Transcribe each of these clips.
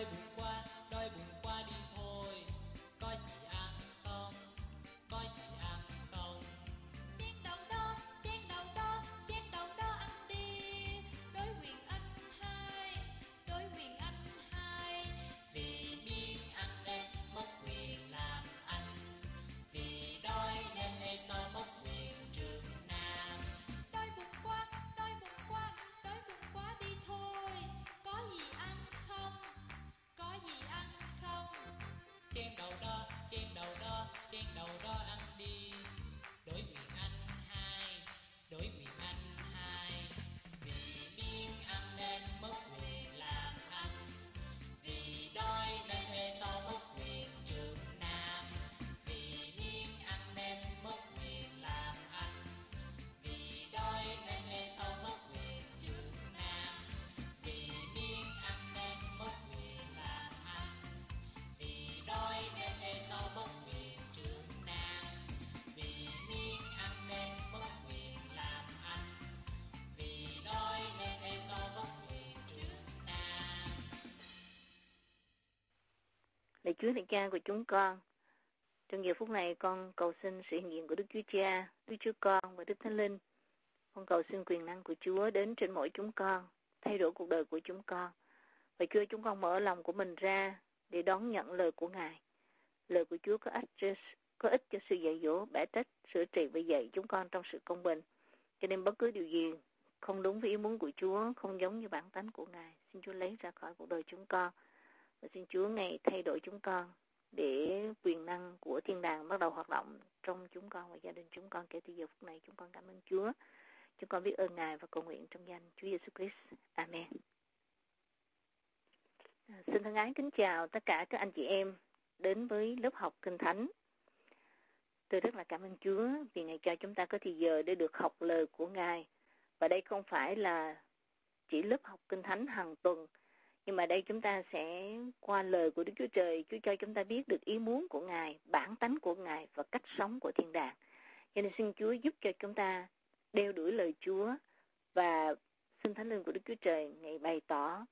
đôi buồn qua đôi buồn Chúa Thầy Cha của chúng con, trong giờ phút này con cầu xin sự hiện diện của Đức Chúa Cha, Đức Chúa Con và Đức Thánh Linh. Con cầu xin quyền năng của Chúa đến trên mỗi chúng con, thay đổi cuộc đời của chúng con. Và Chúa chúng con mở lòng của mình ra để đón nhận lời của Ngài. Lời của Chúa có ích cho, có ích cho sự dạy dỗ, bẻ trách, sửa trị và dạy chúng con trong sự công bình. Cho nên bất cứ điều gì không đúng với ý muốn của Chúa, không giống như bản tánh của Ngài. Xin Chúa lấy ra khỏi cuộc đời chúng con. Và xin Chúa ngày thay đổi chúng con để quyền năng của thiên đàng bắt đầu hoạt động trong chúng con và gia đình chúng con kể từ giờ phút này chúng con cảm ơn Chúa. Chúng con biết ơn Ngài và cầu nguyện trong danh Chúa Giêsu Christ. Amen. À, xin thân ái kính chào tất cả các anh chị em đến với lớp học Kinh Thánh. Tôi rất là cảm ơn Chúa vì Ngài cho chúng ta có thời giờ để được học lời của Ngài. Và đây không phải là chỉ lớp học Kinh Thánh hàng tuần, nhưng mà đây chúng ta sẽ qua lời của Đức Chúa Trời, Chúa cho chúng ta biết được ý muốn của Ngài, bản tánh của Ngài và cách sống của thiên đàng. Cho nên xin Chúa giúp cho chúng ta đeo đuổi lời Chúa và xin Thánh Linh của Đức Chúa Trời ngày bày tỏ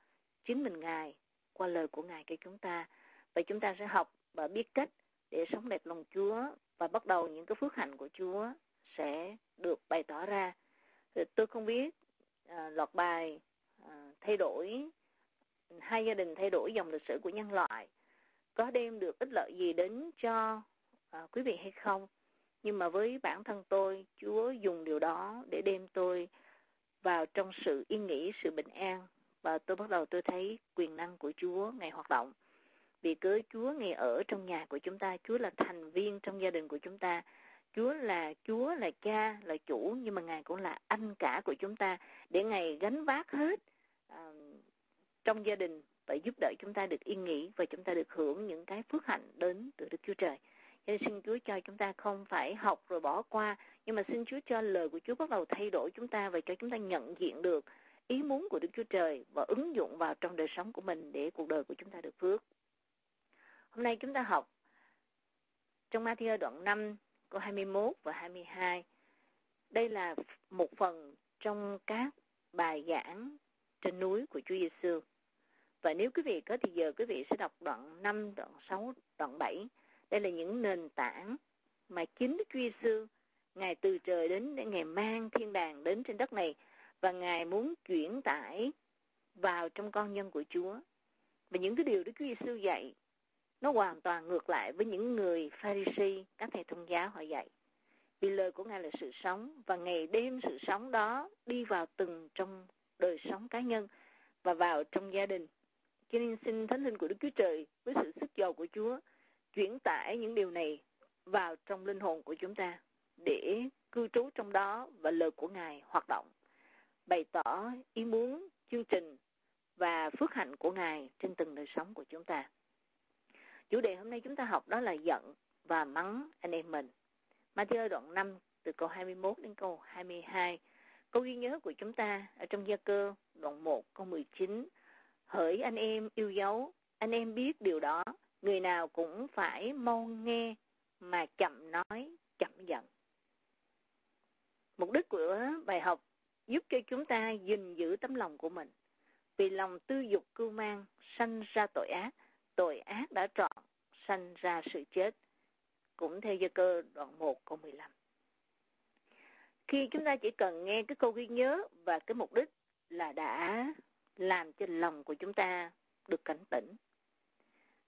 chính mình Ngài qua lời của Ngài cho chúng ta. Và chúng ta sẽ học và biết cách để sống đẹp lòng Chúa và bắt đầu những cái phước hạnh của Chúa sẽ được bày tỏ ra. Thì tôi không biết à, loạt bài à, thay đổi hai gia đình thay đổi dòng lịch sử của nhân loại có đem được ích lợi gì đến cho à, quý vị hay không? Nhưng mà với bản thân tôi chúa dùng điều đó để đem tôi vào trong sự yên nghỉ sự bình an và tôi bắt đầu tôi thấy quyền năng của chúa ngày hoạt động. Vì cớ chúa ngày ở trong nhà của chúng ta chúa là thành viên trong gia đình của chúng ta. Chúa là Chúa là cha là chủ nhưng mà ngài cũng là anh cả của chúng ta. Để ngài gánh vác hết à, trong gia đình và giúp đỡ chúng ta được yên nghỉ và chúng ta được hưởng những cái phước hạnh đến từ Đức Chúa Trời. Cho nên xin Chúa cho chúng ta không phải học rồi bỏ qua, nhưng mà xin Chúa cho lời của Chúa bắt đầu thay đổi chúng ta và cho chúng ta nhận diện được ý muốn của Đức Chúa Trời và ứng dụng vào trong đời sống của mình để cuộc đời của chúng ta được phước. Hôm nay chúng ta học trong Matthew đoạn 5 câu 21 và 22. Đây là một phần trong các bài giảng trên núi của Chúa Giêsu. Và nếu quý vị có thì giờ quý vị sẽ đọc đoạn 5, đoạn 6, đoạn 7. Đây là những nền tảng mà chính Đức Chúa Giêsu Ngài từ trời đến để Ngài mang thiên đàng đến trên đất này và Ngài muốn chuyển tải vào trong con nhân của Chúa. Và những cái điều Đức Chúa Giêsu dạy nó hoàn toàn ngược lại với những người Pharisee, các thầy thông giáo họ dạy. Vì lời của Ngài là sự sống và ngày đêm sự sống đó đi vào từng trong đời sống cá nhân và vào trong gia đình. Cho nên xin Thánh Linh của Đức Chúa Trời với sự sức giàu của Chúa chuyển tải những điều này vào trong linh hồn của chúng ta để cư trú trong đó và lời của Ngài hoạt động, bày tỏ ý muốn, chương trình và phước hạnh của Ngài trên từng đời sống của chúng ta. Chủ đề hôm nay chúng ta học đó là giận và mắng anh em mình. Matthew đoạn 5 từ câu 21 đến câu 22. Câu ghi nhớ của chúng ta ở trong gia cơ đoạn 1 câu 19. Hỡi anh em yêu dấu, anh em biết điều đó, người nào cũng phải mau nghe mà chậm nói, chậm giận. Mục đích của bài học giúp cho chúng ta gìn giữ tấm lòng của mình Vì lòng tư dục cưu mang, sanh ra tội ác. Tội ác đã trọn, sanh ra sự chết. Cũng theo gia cơ đoạn 1 câu 15. Khi chúng ta chỉ cần nghe cái câu ghi nhớ và cái mục đích là đã làm cho lòng của chúng ta được cảnh tỉnh.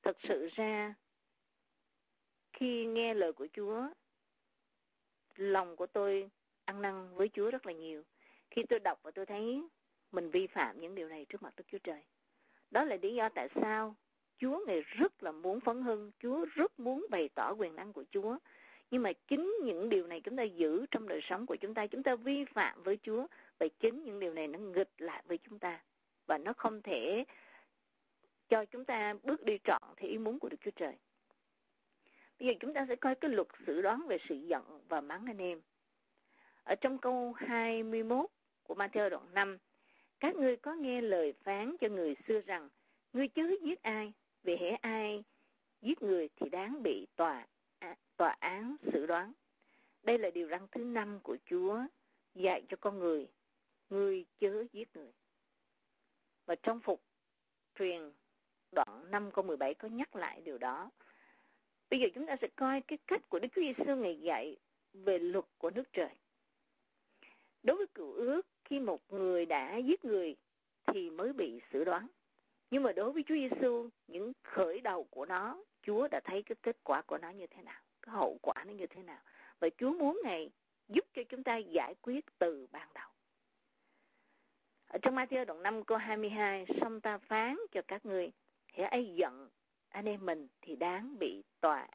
Thật sự ra, khi nghe lời của Chúa, lòng của tôi ăn năn với Chúa rất là nhiều. Khi tôi đọc và tôi thấy mình vi phạm những điều này trước mặt Đức Chúa Trời. Đó là lý do tại sao Chúa Ngài rất là muốn phấn hưng, Chúa rất muốn bày tỏ quyền năng của Chúa. Nhưng mà chính những điều này chúng ta giữ trong đời sống của chúng ta, chúng ta vi phạm với Chúa, và chính những điều này nó nghịch lại với chúng ta. Và nó không thể cho chúng ta bước đi trọn theo ý muốn của Đức Chúa Trời. Bây giờ chúng ta sẽ coi cái luật xử đoán về sự giận và mắng anh em. Ở trong câu 21 của Matthew đoạn 5, các ngươi có nghe lời phán cho người xưa rằng, ngươi chớ giết ai, vì hễ ai giết người thì đáng bị tòa à, tòa án xử đoán. Đây là điều răn thứ năm của Chúa dạy cho con người, ngươi chớ giết người. Và trong phục truyền đoạn 5 câu 17 có nhắc lại điều đó. Bây giờ chúng ta sẽ coi cái cách của Đức Chúa Giêsu ngày dạy về luật của nước trời. Đối với cựu ước, khi một người đã giết người thì mới bị xử đoán. Nhưng mà đối với Chúa Giêsu, những khởi đầu của nó, Chúa đã thấy cái kết quả của nó như thế nào, cái hậu quả nó như thế nào. Và Chúa muốn ngày giúp cho chúng ta giải quyết từ ban đầu. Ở trong Matthew đoạn 5 câu 22, xong ta phán cho các ngươi, hễ ai giận anh em mình thì đáng bị tòa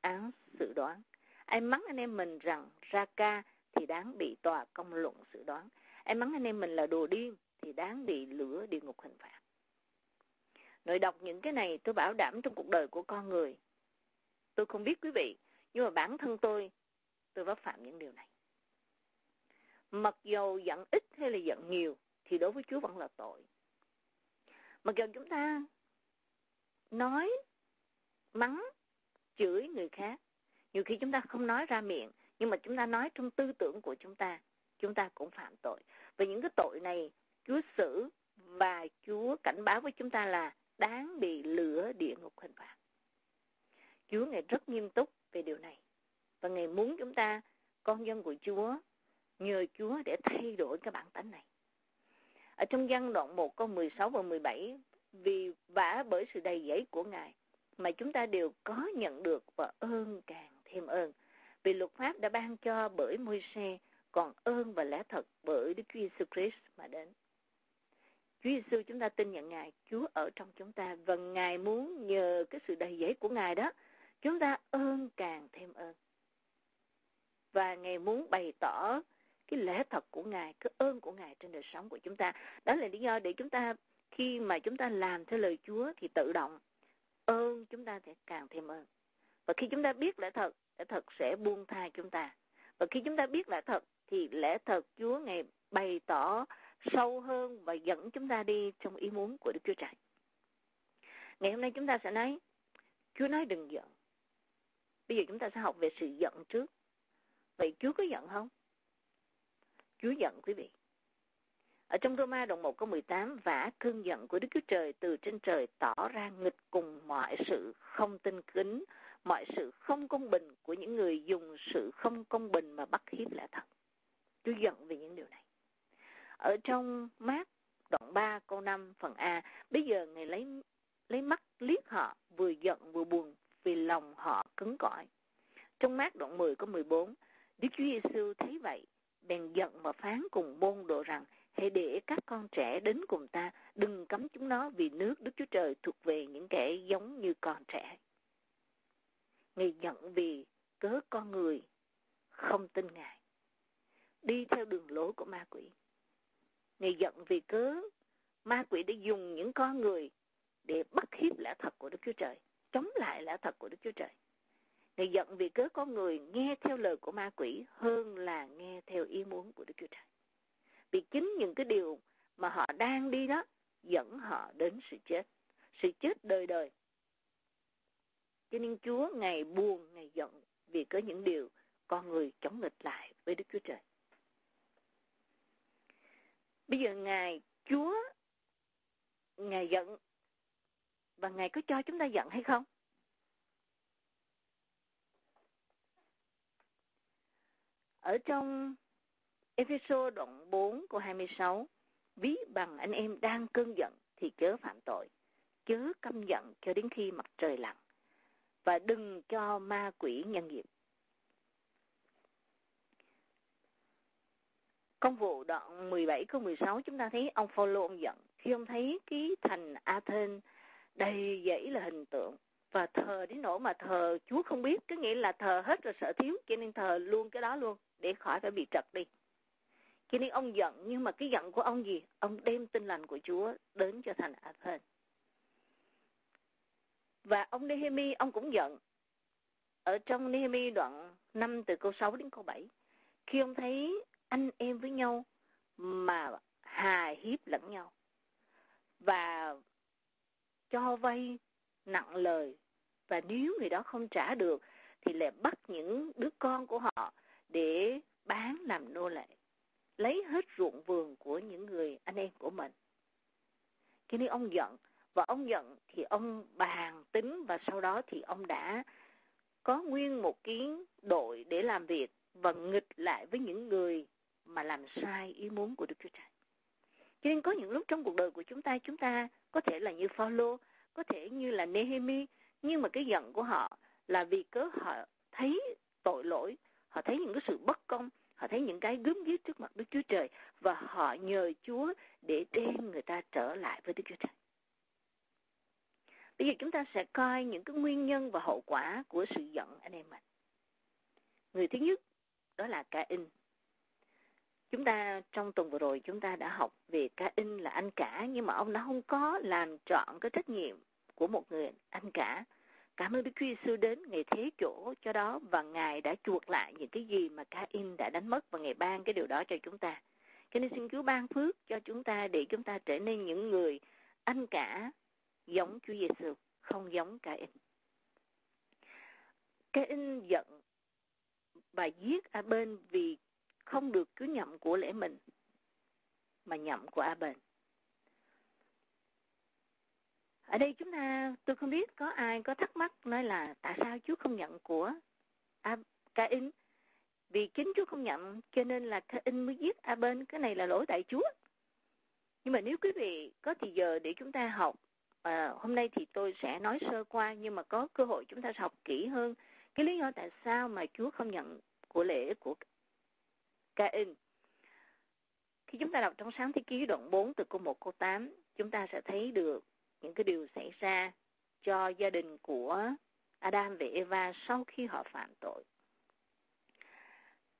án xử đoán. Ai mắng anh em mình rằng ra ca thì đáng bị tòa công luận xử đoán. Ai mắng anh em mình là đồ điên thì đáng bị lửa địa ngục hình phạt. Nội đọc những cái này tôi bảo đảm trong cuộc đời của con người. Tôi không biết quý vị, nhưng mà bản thân tôi, tôi vấp phạm những điều này. Mặc dầu giận ít hay là giận nhiều, thì đối với Chúa vẫn là tội. Mặc dầu chúng ta nói, mắng, chửi người khác, nhiều khi chúng ta không nói ra miệng, nhưng mà chúng ta nói trong tư tưởng của chúng ta, chúng ta cũng phạm tội. Và những cái tội này, Chúa xử và Chúa cảnh báo với chúng ta là đáng bị lửa địa ngục hình phạt. Chúa Ngài rất nghiêm túc về điều này. Và Ngài muốn chúng ta, con dân của Chúa, nhờ Chúa để thay đổi cái bản tánh này. Ở trong văn đoạn 1 câu 16 và 17, vì vả bởi sự đầy dẫy của Ngài mà chúng ta đều có nhận được và ơn càng thêm ơn. Vì luật pháp đã ban cho bởi môi xe, còn ơn và lẽ thật bởi Đức Chúa Jesus Christ mà đến. Chúa Giêsu chúng ta tin nhận Ngài, Chúa ở trong chúng ta và Ngài muốn nhờ cái sự đầy dẫy của Ngài đó, chúng ta ơn càng thêm ơn. Và Ngài muốn bày tỏ cái lẽ thật của Ngài, cái ơn của Ngài trên đời sống của chúng ta. Đó là lý do để chúng ta khi mà chúng ta làm theo lời Chúa thì tự động ơn chúng ta sẽ càng thêm ơn. Và khi chúng ta biết lẽ thật, lẽ thật sẽ buông tha chúng ta. Và khi chúng ta biết lẽ thật thì lẽ thật Chúa Ngài bày tỏ sâu hơn và dẫn chúng ta đi trong ý muốn của Đức Chúa Trời. Ngày hôm nay chúng ta sẽ nói, Chúa nói đừng giận. Bây giờ chúng ta sẽ học về sự giận trước. Vậy Chúa có giận không? Chúa giận quý vị. Ở trong Roma đoạn 1 câu 18, vả cơn giận của Đức Chúa Trời từ trên trời tỏ ra nghịch cùng mọi sự không tinh kính, mọi sự không công bình của những người dùng sự không công bình mà bắt hiếp lẽ thật. Chúa giận về những điều này. Ở trong mát đoạn 3 câu 5 phần A, bây giờ Ngài lấy lấy mắt liếc họ, vừa giận vừa buồn vì lòng họ cứng cỏi. Trong mát đoạn 10 câu 14, Đức Chúa Giêsu thấy vậy, bèn giận mà phán cùng môn đồ rằng hãy để các con trẻ đến cùng ta, đừng cấm chúng nó vì nước Đức Chúa Trời thuộc về những kẻ giống như con trẻ. Ngài giận vì cớ con người không tin Ngài, đi theo đường lối của ma quỷ. Ngài giận vì cớ ma quỷ đã dùng những con người để bắt hiếp lẽ thật của Đức Chúa Trời, chống lại lẽ thật của Đức Chúa Trời. Ngài giận vì cớ con người nghe theo lời của ma quỷ hơn là nghe theo ý muốn của Đức Chúa Trời. Vì chính những cái điều mà họ đang đi đó dẫn họ đến sự chết. Sự chết đời đời. Cho nên Chúa ngày buồn, ngày giận vì có những điều con người chống nghịch lại với Đức Chúa Trời. Bây giờ Ngài Chúa Ngài giận. Và Ngài có cho chúng ta giận hay không? Ở trong Ephesos đoạn 4 của 26, ví bằng anh em đang cơn giận thì chớ phạm tội, chớ căm giận cho đến khi mặt trời lặn, và đừng cho ma quỷ nhân nghiệp. Công vụ đoạn 17 câu 16 chúng ta thấy ông Phaolô ông giận khi ông thấy cái thành Athens đầy dẫy là hình tượng và thờ đến nỗi mà thờ Chúa không biết, có nghĩa là thờ hết rồi sợ thiếu cho nên thờ luôn cái đó luôn để khỏi phải bị trật đi. Cho nên ông giận, nhưng mà cái giận của ông gì? Ông đem tin lành của Chúa đến cho thành Athens. Và ông Nehemi, ông cũng giận. Ở trong Nehemi đoạn 5 từ câu 6 đến câu 7. Khi ông thấy anh em với nhau mà hà hiếp lẫn nhau. Và cho vay nặng lời. Và nếu người đó không trả được thì lại bắt những đứa con của họ để bán làm nô lệ lấy hết ruộng vườn của những người anh em của mình. Cho nên ông giận, và ông giận thì ông bàn tính và sau đó thì ông đã có nguyên một kiến đội để làm việc và nghịch lại với những người mà làm sai ý muốn của Đức Chúa Trời. Cho nên có những lúc trong cuộc đời của chúng ta, chúng ta có thể là như Phaolô, có thể như là Nehemi, nhưng mà cái giận của họ là vì cớ họ thấy tội lỗi, họ thấy những cái sự bất công, Họ thấy những cái gớm ghiếc trước mặt Đức Chúa Trời và họ nhờ Chúa để đem người ta trở lại với Đức Chúa Trời. Bây giờ chúng ta sẽ coi những cái nguyên nhân và hậu quả của sự giận anh em mình. Người thứ nhất đó là ca in. Chúng ta trong tuần vừa rồi chúng ta đã học về ca in là anh cả nhưng mà ông đã không có làm trọn cái trách nhiệm của một người anh cả Cảm ơn Đức Chúa Giêsu đến ngày thế chỗ cho đó và Ngài đã chuộc lại những cái gì mà Cain đã đánh mất và Ngài ban cái điều đó cho chúng ta. Cho nên xin Chúa ban phước cho chúng ta để chúng ta trở nên những người anh cả giống Chúa Giêsu, không giống Cain. Cain giận và giết A bên vì không được cứ nhậm của lễ mình mà nhậm của A bên. Ở đây chúng ta tôi không biết có ai có thắc mắc nói là tại sao Chúa không nhận của A, Cain vì chính Chúa không nhận cho nên là Cain mới giết A bên cái này là lỗi tại Chúa. Nhưng mà nếu quý vị có thì giờ để chúng ta học à, hôm nay thì tôi sẽ nói sơ qua nhưng mà có cơ hội chúng ta sẽ học kỹ hơn cái lý do tại sao mà Chúa không nhận của lễ của Cain. Khi chúng ta đọc trong sáng thế ký đoạn 4 từ câu 1 câu 8 chúng ta sẽ thấy được những cái điều xảy ra cho gia đình của Adam và Eva sau khi họ phạm tội.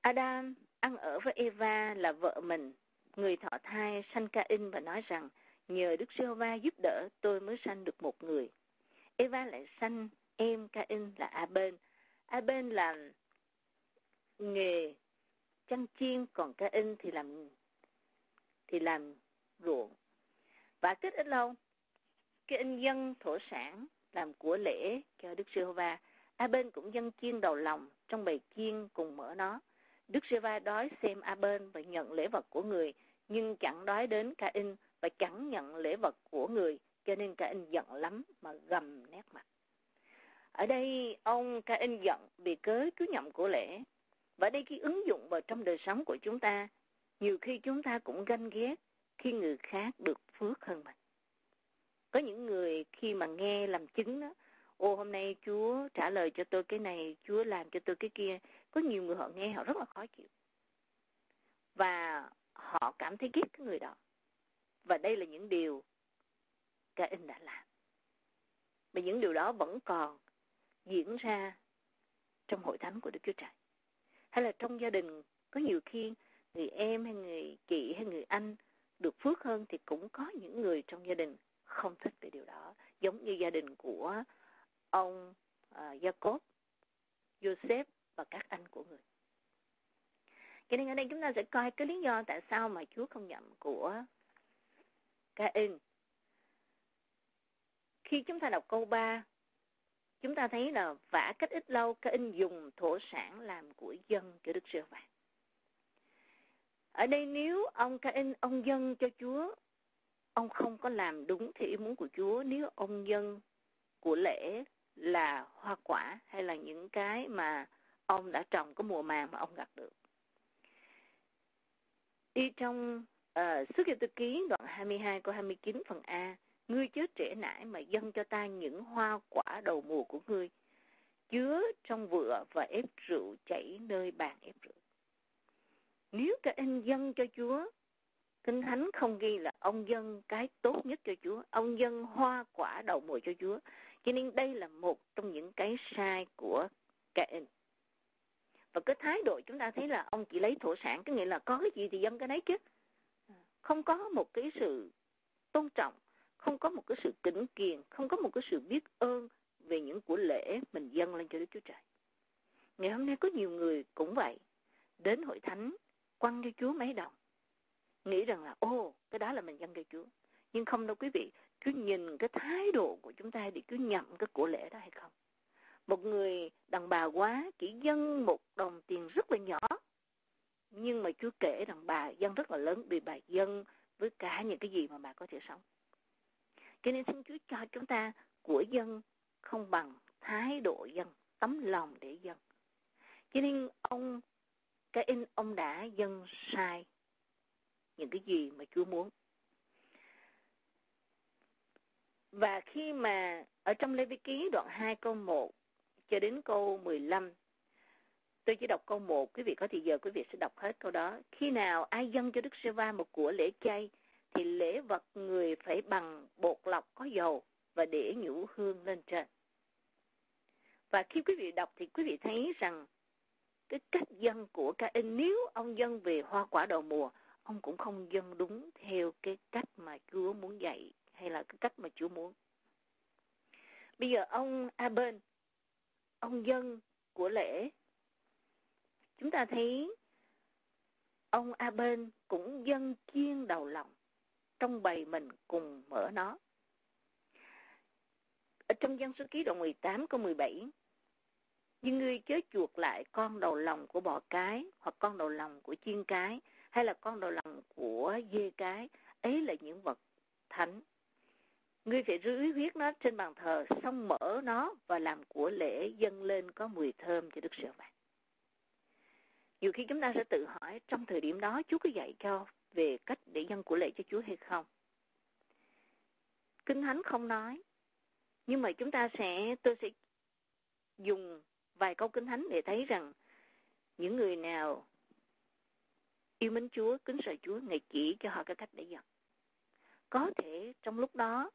Adam ăn ở với Eva là vợ mình, người thọ thai sanh Cain và nói rằng nhờ Đức Giê-hô-va giúp đỡ tôi mới sanh được một người. Eva lại sanh em Cain là Aben. Aben làm nghề chăn chiên còn Cain thì làm thì làm ruộng. Và kết ít lâu cái in dân thổ sản làm của lễ cho Đức giê va A bên cũng dân chiên đầu lòng trong bầy chiên cùng mở nó. Đức Giê-va đói xem A bên và nhận lễ vật của người, nhưng chẳng đói đến Ca In và chẳng nhận lễ vật của người, cho nên Ca In giận lắm mà gầm nét mặt. Ở đây ông Ca In giận vì cớ cứ nhậm của lễ. Và đây khi ứng dụng vào trong đời sống của chúng ta, nhiều khi chúng ta cũng ganh ghét khi người khác được phước hơn mình. Có những người khi mà nghe làm chứng đó, ô hôm nay Chúa trả lời cho tôi cái này, Chúa làm cho tôi cái kia. Có nhiều người họ nghe họ rất là khó chịu. Và họ cảm thấy ghét cái người đó. Và đây là những điều Cain đã làm. Và những điều đó vẫn còn diễn ra trong hội thánh của Đức Chúa Trời. Hay là trong gia đình có nhiều khi người em hay người chị hay người anh được phước hơn thì cũng có những người trong gia đình không thích về điều đó giống như gia đình của ông uh, Jacob, Joseph và các anh của người. Cho nên ở đây chúng ta sẽ coi cái lý do tại sao mà Chúa không nhận của Cain. Khi chúng ta đọc câu 3, chúng ta thấy là vả cách ít lâu Cain dùng thổ sản làm của dân cho Đức Sơ Vàng. Ở đây nếu ông Cain ông dân cho Chúa ông không có làm đúng theo ý muốn của Chúa nếu ông dân của lễ là hoa quả hay là những cái mà ông đã trồng có mùa màng mà ông gặt được. Đi trong uh, Sức Yêu Tư Ký đoạn 22 câu 29 phần A, ngươi chớ trễ nải mà dâng cho ta những hoa quả đầu mùa của ngươi, chứa trong vựa và ép rượu chảy nơi bàn ép rượu. Nếu các anh dâng cho Chúa, Kinh Thánh không ghi là ông dân cái tốt nhất cho Chúa, ông dân hoa quả đầu mùa cho Chúa. Cho nên đây là một trong những cái sai của Cain. Và cái thái độ chúng ta thấy là ông chỉ lấy thổ sản, có nghĩa là có cái gì thì dân cái đấy chứ. Không có một cái sự tôn trọng, không có một cái sự kính kiền, không có một cái sự biết ơn về những của lễ mình dâng lên cho Đức Chúa Trời. Ngày hôm nay có nhiều người cũng vậy, đến hội thánh quăng cho Chúa mấy đồng. Nghĩ rằng là, ô, cái đó là mình dâng cho Chúa. Nhưng không đâu quý vị, cứ nhìn cái thái độ của chúng ta để cứ nhậm cái của lễ đó hay không. Một người đàn bà quá chỉ dâng một đồng tiền rất là nhỏ. Nhưng mà Chúa kể rằng bà dân rất là lớn vì bà dân với cả những cái gì mà bà có thể sống. Cho nên xin Chúa cho chúng ta của dân không bằng thái độ dân, tấm lòng để dân. Cho nên ông cái in ông đã dân sai những cái gì mà Chúa muốn. Và khi mà ở trong Lê Vi Ký đoạn 2 câu 1 cho đến câu 15, tôi chỉ đọc câu 1, quý vị có thì giờ quý vị sẽ đọc hết câu đó. Khi nào ai dâng cho Đức Sê Va một của lễ chay, thì lễ vật người phải bằng bột lọc có dầu và để nhũ hương lên trên. Và khi quý vị đọc thì quý vị thấy rằng cái cách dân của ca in nếu ông dân về hoa quả đầu mùa ông cũng không dân đúng theo cái cách mà Chúa muốn dạy hay là cái cách mà Chúa muốn. Bây giờ ông A Bên, ông dân của lễ, chúng ta thấy ông A Bên cũng dân chiên đầu lòng, trong bầy mình cùng mở nó. Ở trong dân số ký đoạn 18 câu 17, nhưng ngươi chớ chuột lại con đầu lòng của bò cái hoặc con đầu lòng của chiên cái hay là con đầu lòng của dê cái ấy là những vật thánh ngươi phải rưới huyết nó trên bàn thờ xong mở nó và làm của lễ dâng lên có mùi thơm cho đức sơ vàng nhiều khi chúng ta sẽ tự hỏi trong thời điểm đó Chúa có dạy cho về cách để dâng của lễ cho Chúa hay không? Kinh Thánh không nói. Nhưng mà chúng ta sẽ, tôi sẽ dùng vài câu kinh thánh để thấy rằng những người nào yêu mến Chúa, kính sợ Chúa, Ngài chỉ cho họ cái cách để dần. Có thể trong lúc đó,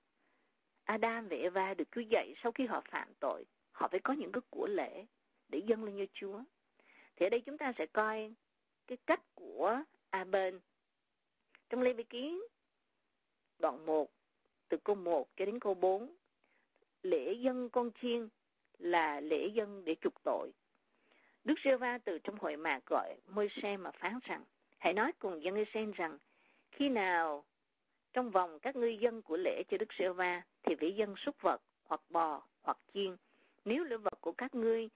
Adam và Eva được Chúa dạy sau khi họ phạm tội, họ phải có những cái của lễ để dâng lên cho Chúa. Thì ở đây chúng ta sẽ coi cái cách của Aben trong Lê Vi Ký đoạn 1 từ câu 1 cho đến câu 4 lễ dân con chiên là lễ dân để trục tội. Đức giê va từ trong hội mạc gọi môi xe mà phán rằng, hãy nói cùng dân Israel rằng, khi nào trong vòng các ngươi dân của lễ cho Đức giê va thì phải dân súc vật, hoặc bò, hoặc chiên. Nếu lễ vật của các ngươi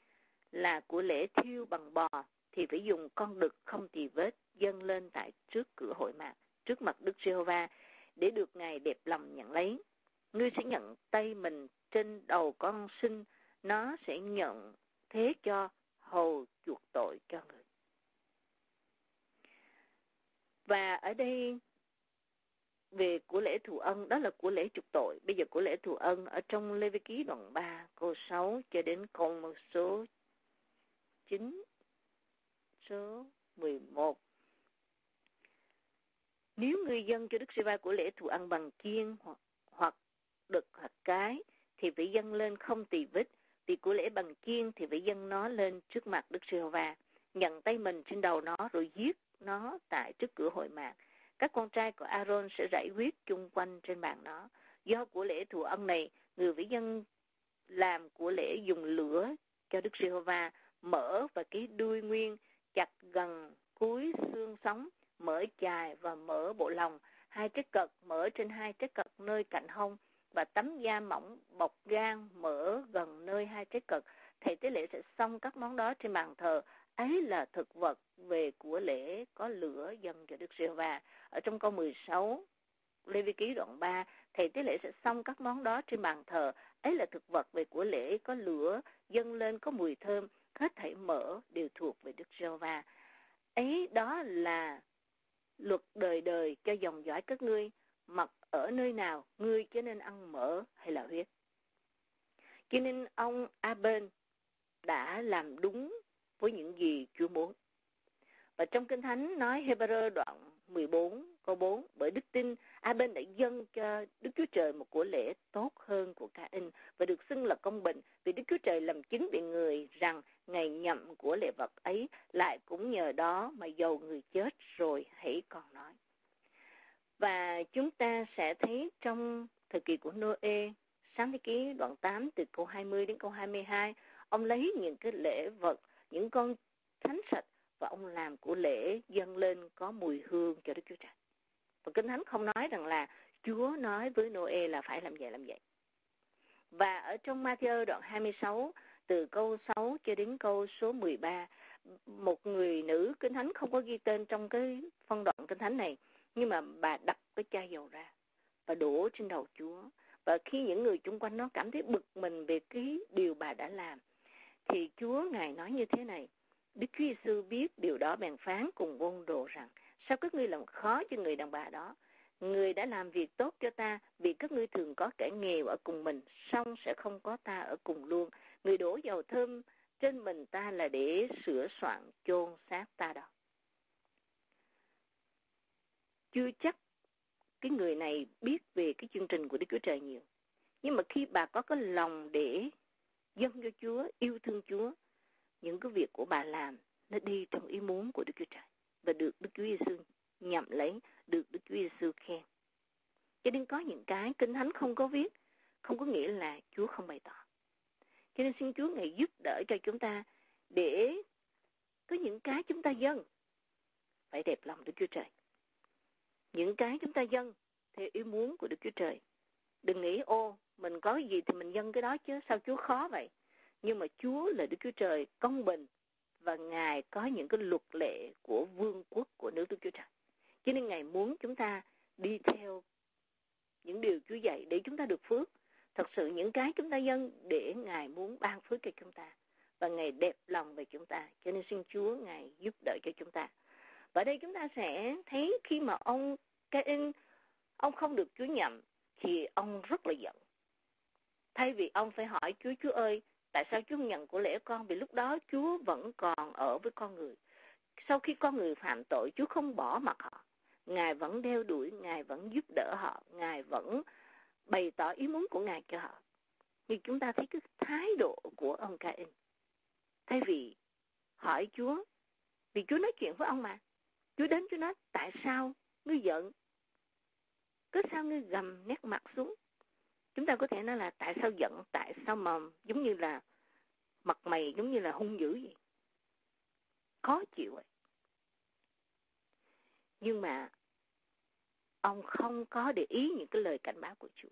là của lễ thiêu bằng bò, thì phải dùng con đực không tỳ vết dâng lên tại trước cửa hội mạc, trước mặt Đức giê va để được Ngài đẹp lòng nhận lấy. Ngươi sẽ nhận tay mình trên đầu con sinh nó sẽ nhận thế cho hầu chuộc tội cho người. Và ở đây về của lễ thù ân đó là của lễ trục tội. Bây giờ của lễ thù ân ở trong Lê Vi Ký đoạn 3 câu 6 cho đến câu một số 9 số 11. Nếu người dân cho Đức Giê-va của lễ thù ân bằng chiên hoặc, hoặc đực hoặc cái thì phải dâng lên không tỳ vết vì của lễ bằng chiên thì phải dâng nó lên trước mặt Đức giê va nhận tay mình trên đầu nó rồi giết nó tại trước cửa hội mạc. Các con trai của Aaron sẽ rải huyết chung quanh trên bàn nó. Do của lễ thù ân này, người vĩ dân làm của lễ dùng lửa cho Đức giê va mở và cái đuôi nguyên chặt gần cuối xương sống, mở chài và mở bộ lòng, hai trái cật mở trên hai trái cật nơi cạnh hông và tấm da mỏng bọc gan mở gần nơi hai trái cật thầy tế lễ sẽ xong các món đó trên bàn thờ ấy là thực vật về của lễ có lửa dâng cho Đức giê va ở trong câu 16 Lê Vi Ký đoạn 3, thầy tế lễ sẽ xong các món đó trên bàn thờ. Ấy là thực vật về của lễ, có lửa, dâng lên có mùi thơm, hết thảy mỡ đều thuộc về Đức giê va Ấy đó là luật đời đời cho dòng dõi các ngươi, mặc ở nơi nào, ngươi cho nên ăn mỡ hay là huyết. Cho nên ông Aben đã làm đúng với những gì Chúa muốn. Và trong Kinh Thánh nói Hebrew đoạn 14 câu 4 bởi đức tin Aben đã dâng cho Đức Chúa Trời một của lễ tốt hơn của Ca-in và được xưng là công bình vì Đức Chúa Trời làm chứng về người rằng ngày nhậm của lễ vật ấy lại cũng nhờ đó mà dầu người chết rồi hãy còn nói. Và chúng ta sẽ thấy trong thời kỳ của Noe, sáng thế ký đoạn 8 từ câu 20 đến câu 22, ông lấy những cái lễ vật, những con thánh sạch và ông làm của lễ dâng lên có mùi hương cho Đức Chúa Trời. Và Kinh Thánh không nói rằng là Chúa nói với Noe là phải làm vậy làm vậy. Và ở trong Matthew đoạn 26 từ câu 6 cho đến câu số 13, một người nữ Kinh Thánh không có ghi tên trong cái phân đoạn Kinh Thánh này, nhưng mà bà đập cái chai dầu ra và đổ trên đầu Chúa. Và khi những người chung quanh nó cảm thấy bực mình về cái điều bà đã làm, thì Chúa Ngài nói như thế này, Đức Chúa Giêsu biết điều đó bèn phán cùng môn đồ rằng, sao các ngươi làm khó cho người đàn bà đó? Người đã làm việc tốt cho ta, vì các ngươi thường có kẻ nghèo ở cùng mình, song sẽ không có ta ở cùng luôn. Người đổ dầu thơm trên mình ta là để sửa soạn chôn xác ta đó. Chưa chắc cái người này biết về cái chương trình của Đức Chúa Trời nhiều. Nhưng mà khi bà có cái lòng để dâng cho Chúa, yêu thương Chúa, những cái việc của bà làm nó đi trong ý muốn của Đức Chúa Trời và được Đức Chúa Giêsu nhậm lấy, được Đức Chúa Giêsu khen. Cho nên có những cái Kinh Thánh không có viết, không có nghĩa là Chúa không bày tỏ. Cho nên xin Chúa Ngài giúp đỡ cho chúng ta để có những cái chúng ta dâng phải đẹp lòng Đức Chúa Trời. Những cái chúng ta dâng theo ý muốn của Đức Chúa Trời. Đừng nghĩ ô mình có gì thì mình dâng cái đó chứ sao Chúa khó vậy? Nhưng mà Chúa là Đức Chúa Trời công bình và Ngài có những cái luật lệ của vương quốc của nước Đức Chúa Trời. Cho nên Ngài muốn chúng ta đi theo những điều Chúa dạy để chúng ta được phước. Thật sự những cái chúng ta dâng để Ngài muốn ban phước cho chúng ta. Và Ngài đẹp lòng về chúng ta. Cho nên xin Chúa Ngài giúp đỡ cho chúng ta. Và đây chúng ta sẽ thấy khi mà ông Cain, ông không được Chúa nhậm, thì ông rất là giận. Thay vì ông phải hỏi Chúa, Chúa ơi, tại sao Chúa không nhận của lễ con? Vì lúc đó Chúa vẫn còn ở với con người. Sau khi con người phạm tội, Chúa không bỏ mặt họ. Ngài vẫn đeo đuổi, Ngài vẫn giúp đỡ họ, Ngài vẫn bày tỏ ý muốn của Ngài cho họ. Nhưng chúng ta thấy cái thái độ của ông Cain. Thay vì hỏi Chúa, vì Chúa nói chuyện với ông mà. Chúa đến Chúa nói, tại sao ngươi giận? Cứ sao ngươi gầm nét mặt xuống? Chúng ta có thể nói là tại sao giận, tại sao mà giống như là mặt mày giống như là hung dữ vậy. Khó chịu vậy. Nhưng mà ông không có để ý những cái lời cảnh báo của Chúa.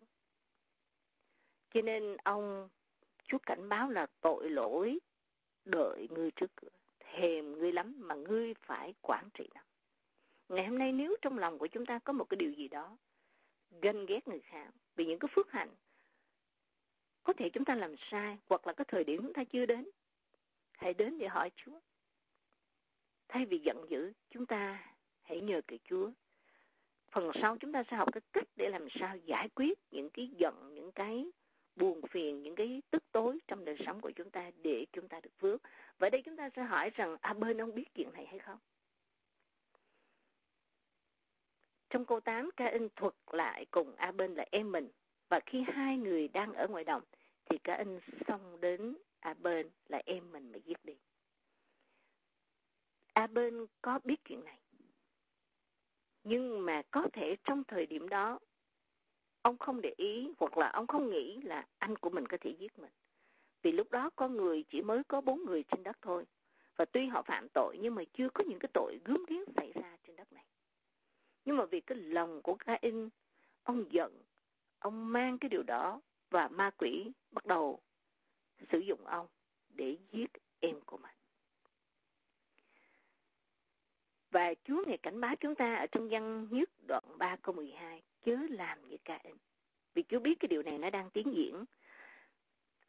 Cho nên ông Chúa cảnh báo là tội lỗi đợi ngươi trước cửa. Thèm ngươi lắm mà ngươi phải quản trị nó. Ngày hôm nay nếu trong lòng của chúng ta có một cái điều gì đó ganh ghét người khác vì những cái phước hạnh có thể chúng ta làm sai hoặc là cái thời điểm chúng ta chưa đến hãy đến để hỏi Chúa thay vì giận dữ chúng ta hãy nhờ cậy Chúa phần sau chúng ta sẽ học cái cách để làm sao giải quyết những cái giận những cái buồn phiền những cái tức tối trong đời sống của chúng ta để chúng ta được phước vậy đây chúng ta sẽ hỏi rằng à bên ông biết chuyện này hay không Trong câu 8, Ca-in thuật lại cùng A-bên là em mình. Và khi hai người đang ở ngoài đồng, thì Ca-in xông đến A-bên là em mình mà giết đi. A-bên có biết chuyện này. Nhưng mà có thể trong thời điểm đó, ông không để ý hoặc là ông không nghĩ là anh của mình có thể giết mình. Vì lúc đó con người chỉ mới có bốn người trên đất thôi. Và tuy họ phạm tội nhưng mà chưa có những cái tội gớm ghiếc xảy ra trên đất này. Nhưng mà vì cái lòng của Cain, ông giận, ông mang cái điều đó và ma quỷ bắt đầu sử dụng ông để giết em của mình. Và Chúa ngày cảnh báo chúng ta ở trong văn nhất đoạn 3 câu 12 chớ làm như Cain. Vì Chúa biết cái điều này nó đang tiến diễn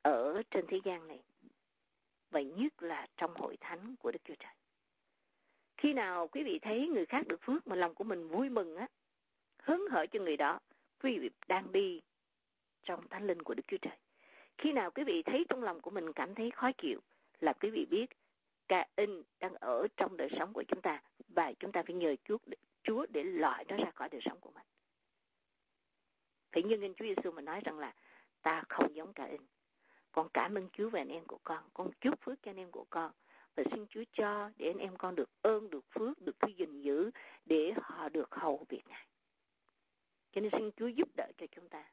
ở trên thế gian này. Và nhất là trong hội thánh của Đức Chúa Trời. Khi nào quý vị thấy người khác được phước mà lòng của mình vui mừng á, hứng hở cho người đó, quý vị đang đi trong thánh linh của Đức Chúa Trời. Khi nào quý vị thấy trong lòng của mình cảm thấy khó chịu là quý vị biết ca in đang ở trong đời sống của chúng ta và chúng ta phải nhờ Chúa, Chúa để loại nó ra khỏi đời sống của mình. Phải như nghe Chúa Giêsu mà nói rằng là ta không giống ca in. Con cảm ơn Chúa về anh em của con. Con chúc phước cho anh em của con. Và xin Chúa cho để anh em con được ơn, được phước, được thứ gìn giữ để họ được hầu việc Ngài. Cho nên xin Chúa giúp đỡ cho chúng ta.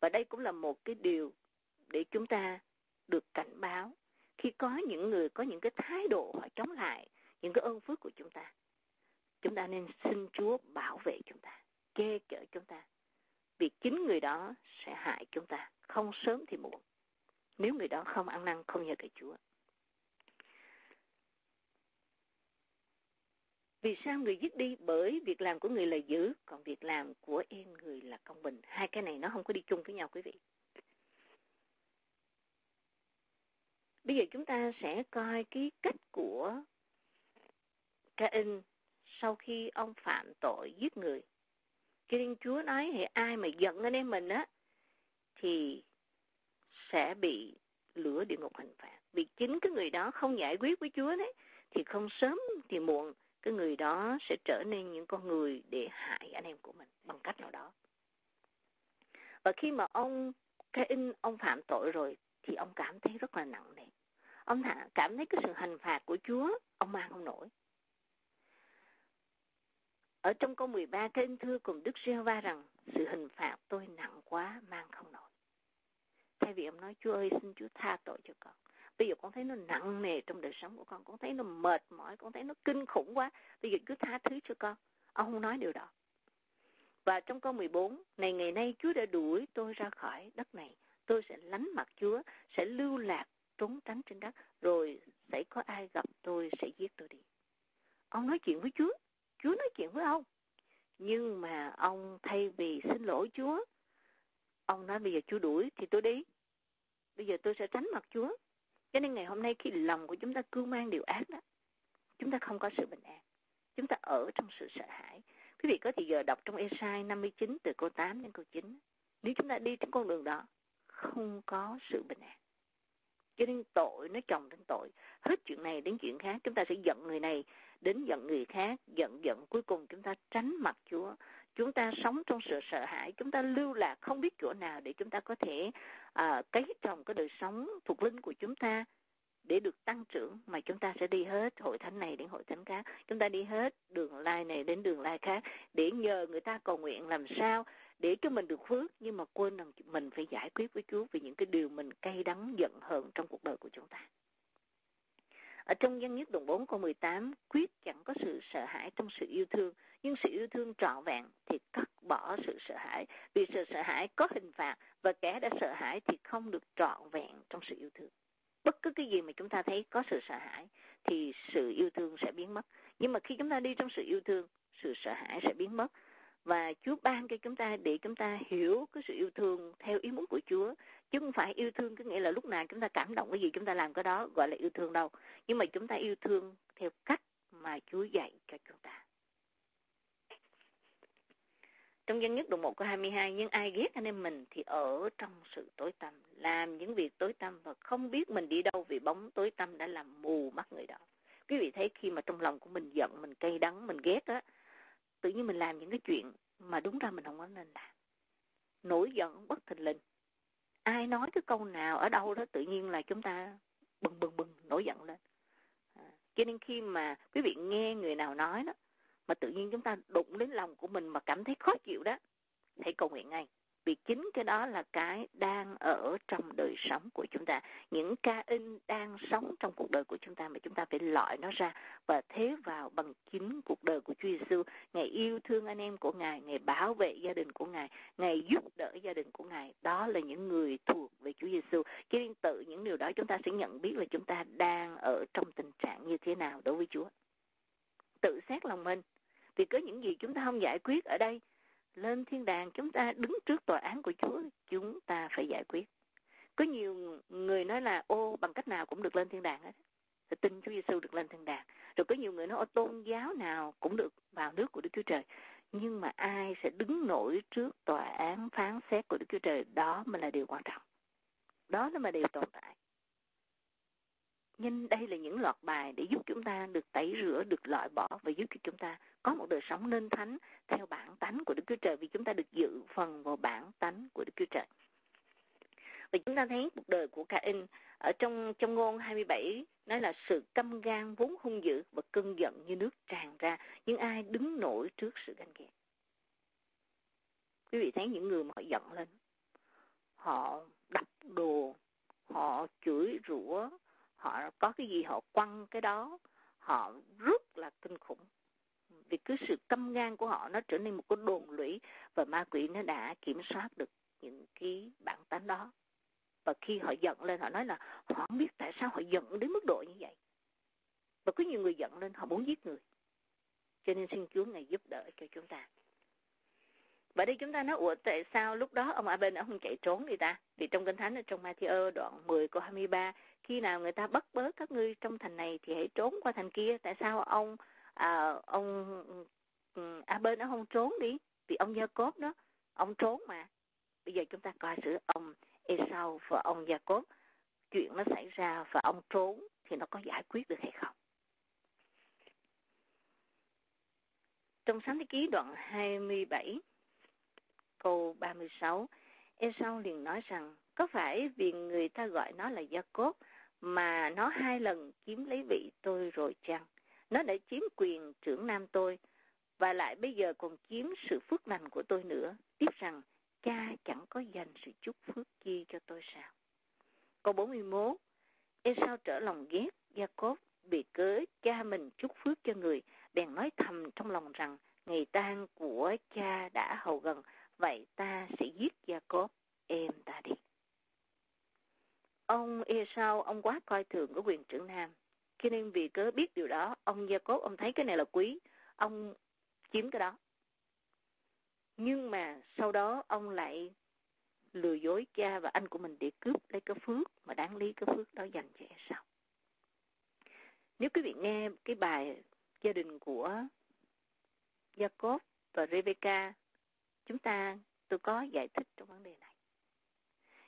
Và đây cũng là một cái điều để chúng ta được cảnh báo khi có những người có những cái thái độ họ chống lại những cái ơn phước của chúng ta. Chúng ta nên xin Chúa bảo vệ chúng ta, che chở chúng ta. Vì chính người đó sẽ hại chúng ta, không sớm thì muộn. Nếu người đó không ăn năn, không nhờ cậy Chúa. Vì sao người giết đi? Bởi việc làm của người là dữ, còn việc làm của em người là công bình. Hai cái này nó không có đi chung với nhau quý vị. Bây giờ chúng ta sẽ coi cái cách của Cain sau khi ông phạm tội giết người. Cho nên Chúa nói hệ ai mà giận anh em mình á thì sẽ bị lửa địa ngục hình phạt. Vì chính cái người đó không giải quyết với Chúa đấy, thì không sớm thì muộn, cái người đó sẽ trở nên những con người để hại anh em của mình bằng cách nào đó. Và khi mà ông Cain, ông phạm tội rồi, thì ông cảm thấy rất là nặng nề. Ông cảm thấy cái sự hành phạt của Chúa, ông mang không nổi. Ở trong câu 13 Cain thưa cùng Đức giê va rằng, sự hình phạt tôi nặng quá, mang không nổi. Thay vì ông nói Chúa ơi xin Chúa tha tội cho con. Bây giờ con thấy nó nặng nề trong đời sống của con, con thấy nó mệt mỏi, con thấy nó kinh khủng quá. Bây giờ cứ tha thứ cho con. Ông không nói điều đó. Và trong câu 14, này ngày nay Chúa đã đuổi tôi ra khỏi đất này. Tôi sẽ lánh mặt Chúa, sẽ lưu lạc, trốn tránh trên đất, rồi sẽ có ai gặp tôi sẽ giết tôi đi. Ông nói chuyện với Chúa, Chúa nói chuyện với ông. Nhưng mà ông thay vì xin lỗi Chúa, ông nói bây giờ Chúa đuổi thì tôi đi. Bây giờ tôi sẽ tránh mặt Chúa. Cho nên ngày hôm nay khi lòng của chúng ta cưu mang điều ác đó, chúng ta không có sự bình an. Chúng ta ở trong sự sợ hãi. Quý vị có thì giờ đọc trong Esai 59 từ câu 8 đến câu 9. Nếu chúng ta đi trên con đường đó, không có sự bình an. Cho nên tội nó chồng đến tội. Hết chuyện này đến chuyện khác. Chúng ta sẽ giận người này đến giận người khác. Giận giận cuối cùng chúng ta tránh mặt Chúa. Chúng ta sống trong sự sợ hãi. Chúng ta lưu lạc không biết chỗ nào để chúng ta có thể uh, cấy trồng cái đời sống thuộc linh của chúng ta để được tăng trưởng mà chúng ta sẽ đi hết hội thánh này đến hội thánh khác chúng ta đi hết đường lai này đến đường lai khác để nhờ người ta cầu nguyện làm sao để cho mình được phước nhưng mà quên rằng mình phải giải quyết với Chúa về những cái điều mình cay đắng giận hờn trong cuộc đời của chúng ta. Ở trong dân nhất đoạn 4 câu 18, quyết chẳng có sự sợ hãi trong sự yêu thương, nhưng sự yêu thương trọn vẹn thì cắt bỏ sự sợ hãi. Vì sự sợ hãi có hình phạt và kẻ đã sợ hãi thì không được trọn vẹn trong sự yêu thương. Bất cứ cái gì mà chúng ta thấy có sự sợ hãi thì sự yêu thương sẽ biến mất. Nhưng mà khi chúng ta đi trong sự yêu thương, sự sợ hãi sẽ biến mất và Chúa ban cho chúng ta để chúng ta hiểu cái sự yêu thương theo ý muốn của Chúa. Chứ không phải yêu thương có nghĩa là lúc nào chúng ta cảm động cái gì chúng ta làm cái đó, gọi là yêu thương đâu. Nhưng mà chúng ta yêu thương theo cách mà Chúa dạy cho chúng ta. Trong dân nhất đoạn 1 câu 22 nhưng ai ghét anh em mình thì ở trong sự tối tăm. Làm những việc tối tăm và không biết mình đi đâu vì bóng tối tăm đã làm mù mắt người đó. Quý vị thấy khi mà trong lòng của mình giận, mình cay đắng, mình ghét á tự nhiên mình làm những cái chuyện mà đúng ra mình không có nên làm. Nổi giận bất thình lình. Ai nói cái câu nào ở đâu đó tự nhiên là chúng ta bừng bừng bừng nổi giận lên. À, cho nên khi mà quý vị nghe người nào nói đó mà tự nhiên chúng ta đụng đến lòng của mình mà cảm thấy khó chịu đó hãy cầu nguyện ngay vì chính cái đó là cái đang ở trong đời sống của chúng ta. Những ca in đang sống trong cuộc đời của chúng ta mà chúng ta phải loại nó ra và thế vào bằng chính cuộc đời của Chúa Giêsu ngày yêu thương anh em của ngài ngày bảo vệ gia đình của ngài ngày giúp đỡ gia đình của ngài. Đó là những người thuộc về Chúa Giêsu cho nên tự những điều đó chúng ta sẽ nhận biết là chúng ta đang ở trong tình trạng như thế nào đối với Chúa. Tự xét lòng mình. Vì có những gì chúng ta không giải quyết ở đây lên thiên đàng, chúng ta đứng trước tòa án của Chúa, chúng ta phải giải quyết. Có nhiều người nói là ô bằng cách nào cũng được lên thiên đàng hết. Thì tin Chúa Giêsu được lên thiên đàng. Rồi có nhiều người nói ô tôn giáo nào cũng được vào nước của Đức Chúa Trời. Nhưng mà ai sẽ đứng nổi trước tòa án phán xét của Đức Chúa Trời đó mới là điều quan trọng. Đó là mà điều tồn tại. Nhưng đây là những loạt bài để giúp chúng ta được tẩy rửa, được loại bỏ và giúp cho chúng ta có một đời sống nên thánh theo bản tánh của Đức Chúa Trời vì chúng ta được dự phần vào bản tánh của Đức Chúa Trời. Và chúng ta thấy cuộc đời của Cain ở trong trong ngôn 27 nói là sự căm gan vốn hung dữ và cơn giận như nước tràn ra, nhưng ai đứng nổi trước sự ganh ghét. Quý vị thấy những người mà họ giận lên, họ đập đồ, họ chửi rủa, họ có cái gì họ quăng cái đó, họ rất là kinh khủng. Vì cứ sự căm gan của họ nó trở nên một cái đồn lũy và ma quỷ nó đã kiểm soát được những cái bản tánh đó. Và khi họ giận lên họ nói là họ không biết tại sao họ giận đến mức độ như vậy. Và có nhiều người giận lên họ muốn giết người. Cho nên xin Chúa ngày giúp đỡ cho chúng ta và đây chúng ta nói ủa tại sao lúc đó ông Abel ông không chạy trốn đi ta vì trong kinh thánh ở trong Matthew đoạn 10 câu 23 khi nào người ta bắt bớ các ngươi trong thành này thì hãy trốn qua thành kia tại sao ông à, ông ừ, Aben nó không trốn đi vì ông Gia Cốt đó ông trốn mà bây giờ chúng ta coi sự ông Esau và ông Gia Cốt. chuyện nó xảy ra và ông trốn thì nó có giải quyết được hay không? Trong sáng thế ký đoạn 27 câu 36 Esau liền nói rằng có phải vì người ta gọi nó là gia cốt mà nó hai lần chiếm lấy vị tôi rồi chăng? Nó đã chiếm quyền trưởng nam tôi và lại bây giờ còn chiếm sự phước lành của tôi nữa. Tiếp rằng cha chẳng có dành sự chúc phước chi cho tôi sao? Câu 41 Esau trở lòng ghét gia cốt bị cớ cha mình chúc phước cho người, bèn nói thầm trong lòng rằng ngày tang của cha đã hầu gần, vậy ta sẽ giết gia cốp em ta đi. Ông e sau ông quá coi thường cái quyền trưởng nam. Cho nên vì cớ biết điều đó, ông gia cốp ông thấy cái này là quý, ông chiếm cái đó. Nhưng mà sau đó ông lại lừa dối cha và anh của mình để cướp lấy cái phước mà đáng lý cái phước đó dành cho sao. Nếu quý vị nghe cái bài gia đình của Jacob và Rebecca, chúng ta tôi có giải thích trong vấn đề này.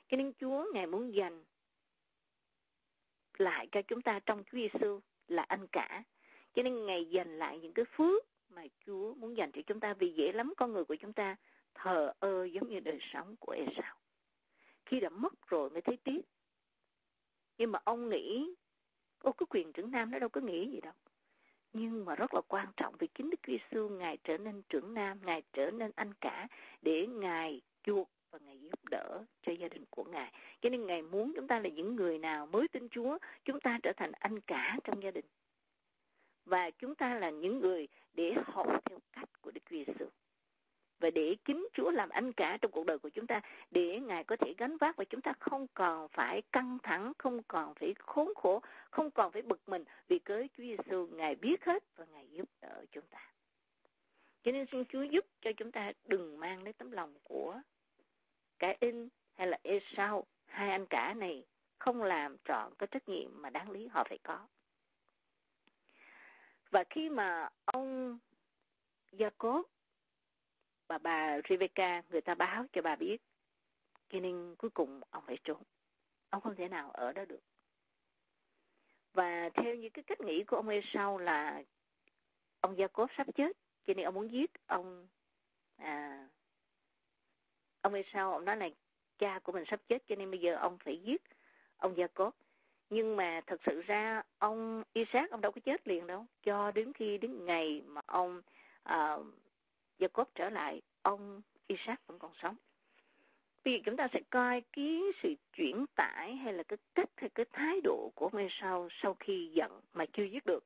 Cho nên Chúa Ngài muốn dành lại cho chúng ta trong Chúa Giêsu là anh cả. Cho nên Ngài dành lại những cái phước mà Chúa muốn dành cho chúng ta vì dễ lắm con người của chúng ta thờ ơ giống như đời sống của Esau. Khi đã mất rồi mới thấy tiếc. Nhưng mà ông nghĩ, ô cái quyền trưởng nam nó đâu có nghĩ gì đâu. Nhưng mà rất là quan trọng vì chính Đức Giêsu Ngài trở nên trưởng nam, Ngài trở nên anh cả để Ngài chuộc và Ngài giúp đỡ cho gia đình của Ngài. Cho nên Ngài muốn chúng ta là những người nào mới tin Chúa, chúng ta trở thành anh cả trong gia đình và chúng ta là những người để học theo cách của Đức Giêsu và để kính Chúa làm anh cả trong cuộc đời của chúng ta để Ngài có thể gánh vác và chúng ta không còn phải căng thẳng, không còn phải khốn khổ, không còn phải bực mình vì cớ Chúa Giêsu Ngài biết hết và Ngài giúp đỡ chúng ta. Cho nên xin Chúa giúp cho chúng ta đừng mang lấy tấm lòng của cả in hay là Esau, hai anh cả này không làm trọn cái trách nhiệm mà đáng lý họ phải có. Và khi mà ông Jacob và bà Rebecca người ta báo cho bà biết. Cho nên cuối cùng ông phải trốn. Ông không thể nào ở đó được. Và theo như cái cách nghĩ của ông Esau là ông Jacob sắp chết. Cho nên ông muốn giết ông à, ông Esau ông nói là cha của mình sắp chết cho nên bây giờ ông phải giết ông Jacob nhưng mà thật sự ra ông Isaac ông đâu có chết liền đâu. Cho đến khi đến ngày mà ông uh, Jacob trở lại ông Isaac vẫn còn sống bây giờ chúng ta sẽ coi cái sự chuyển tải hay là cái cách hay cái thái độ của ông sau sau khi giận mà chưa giết được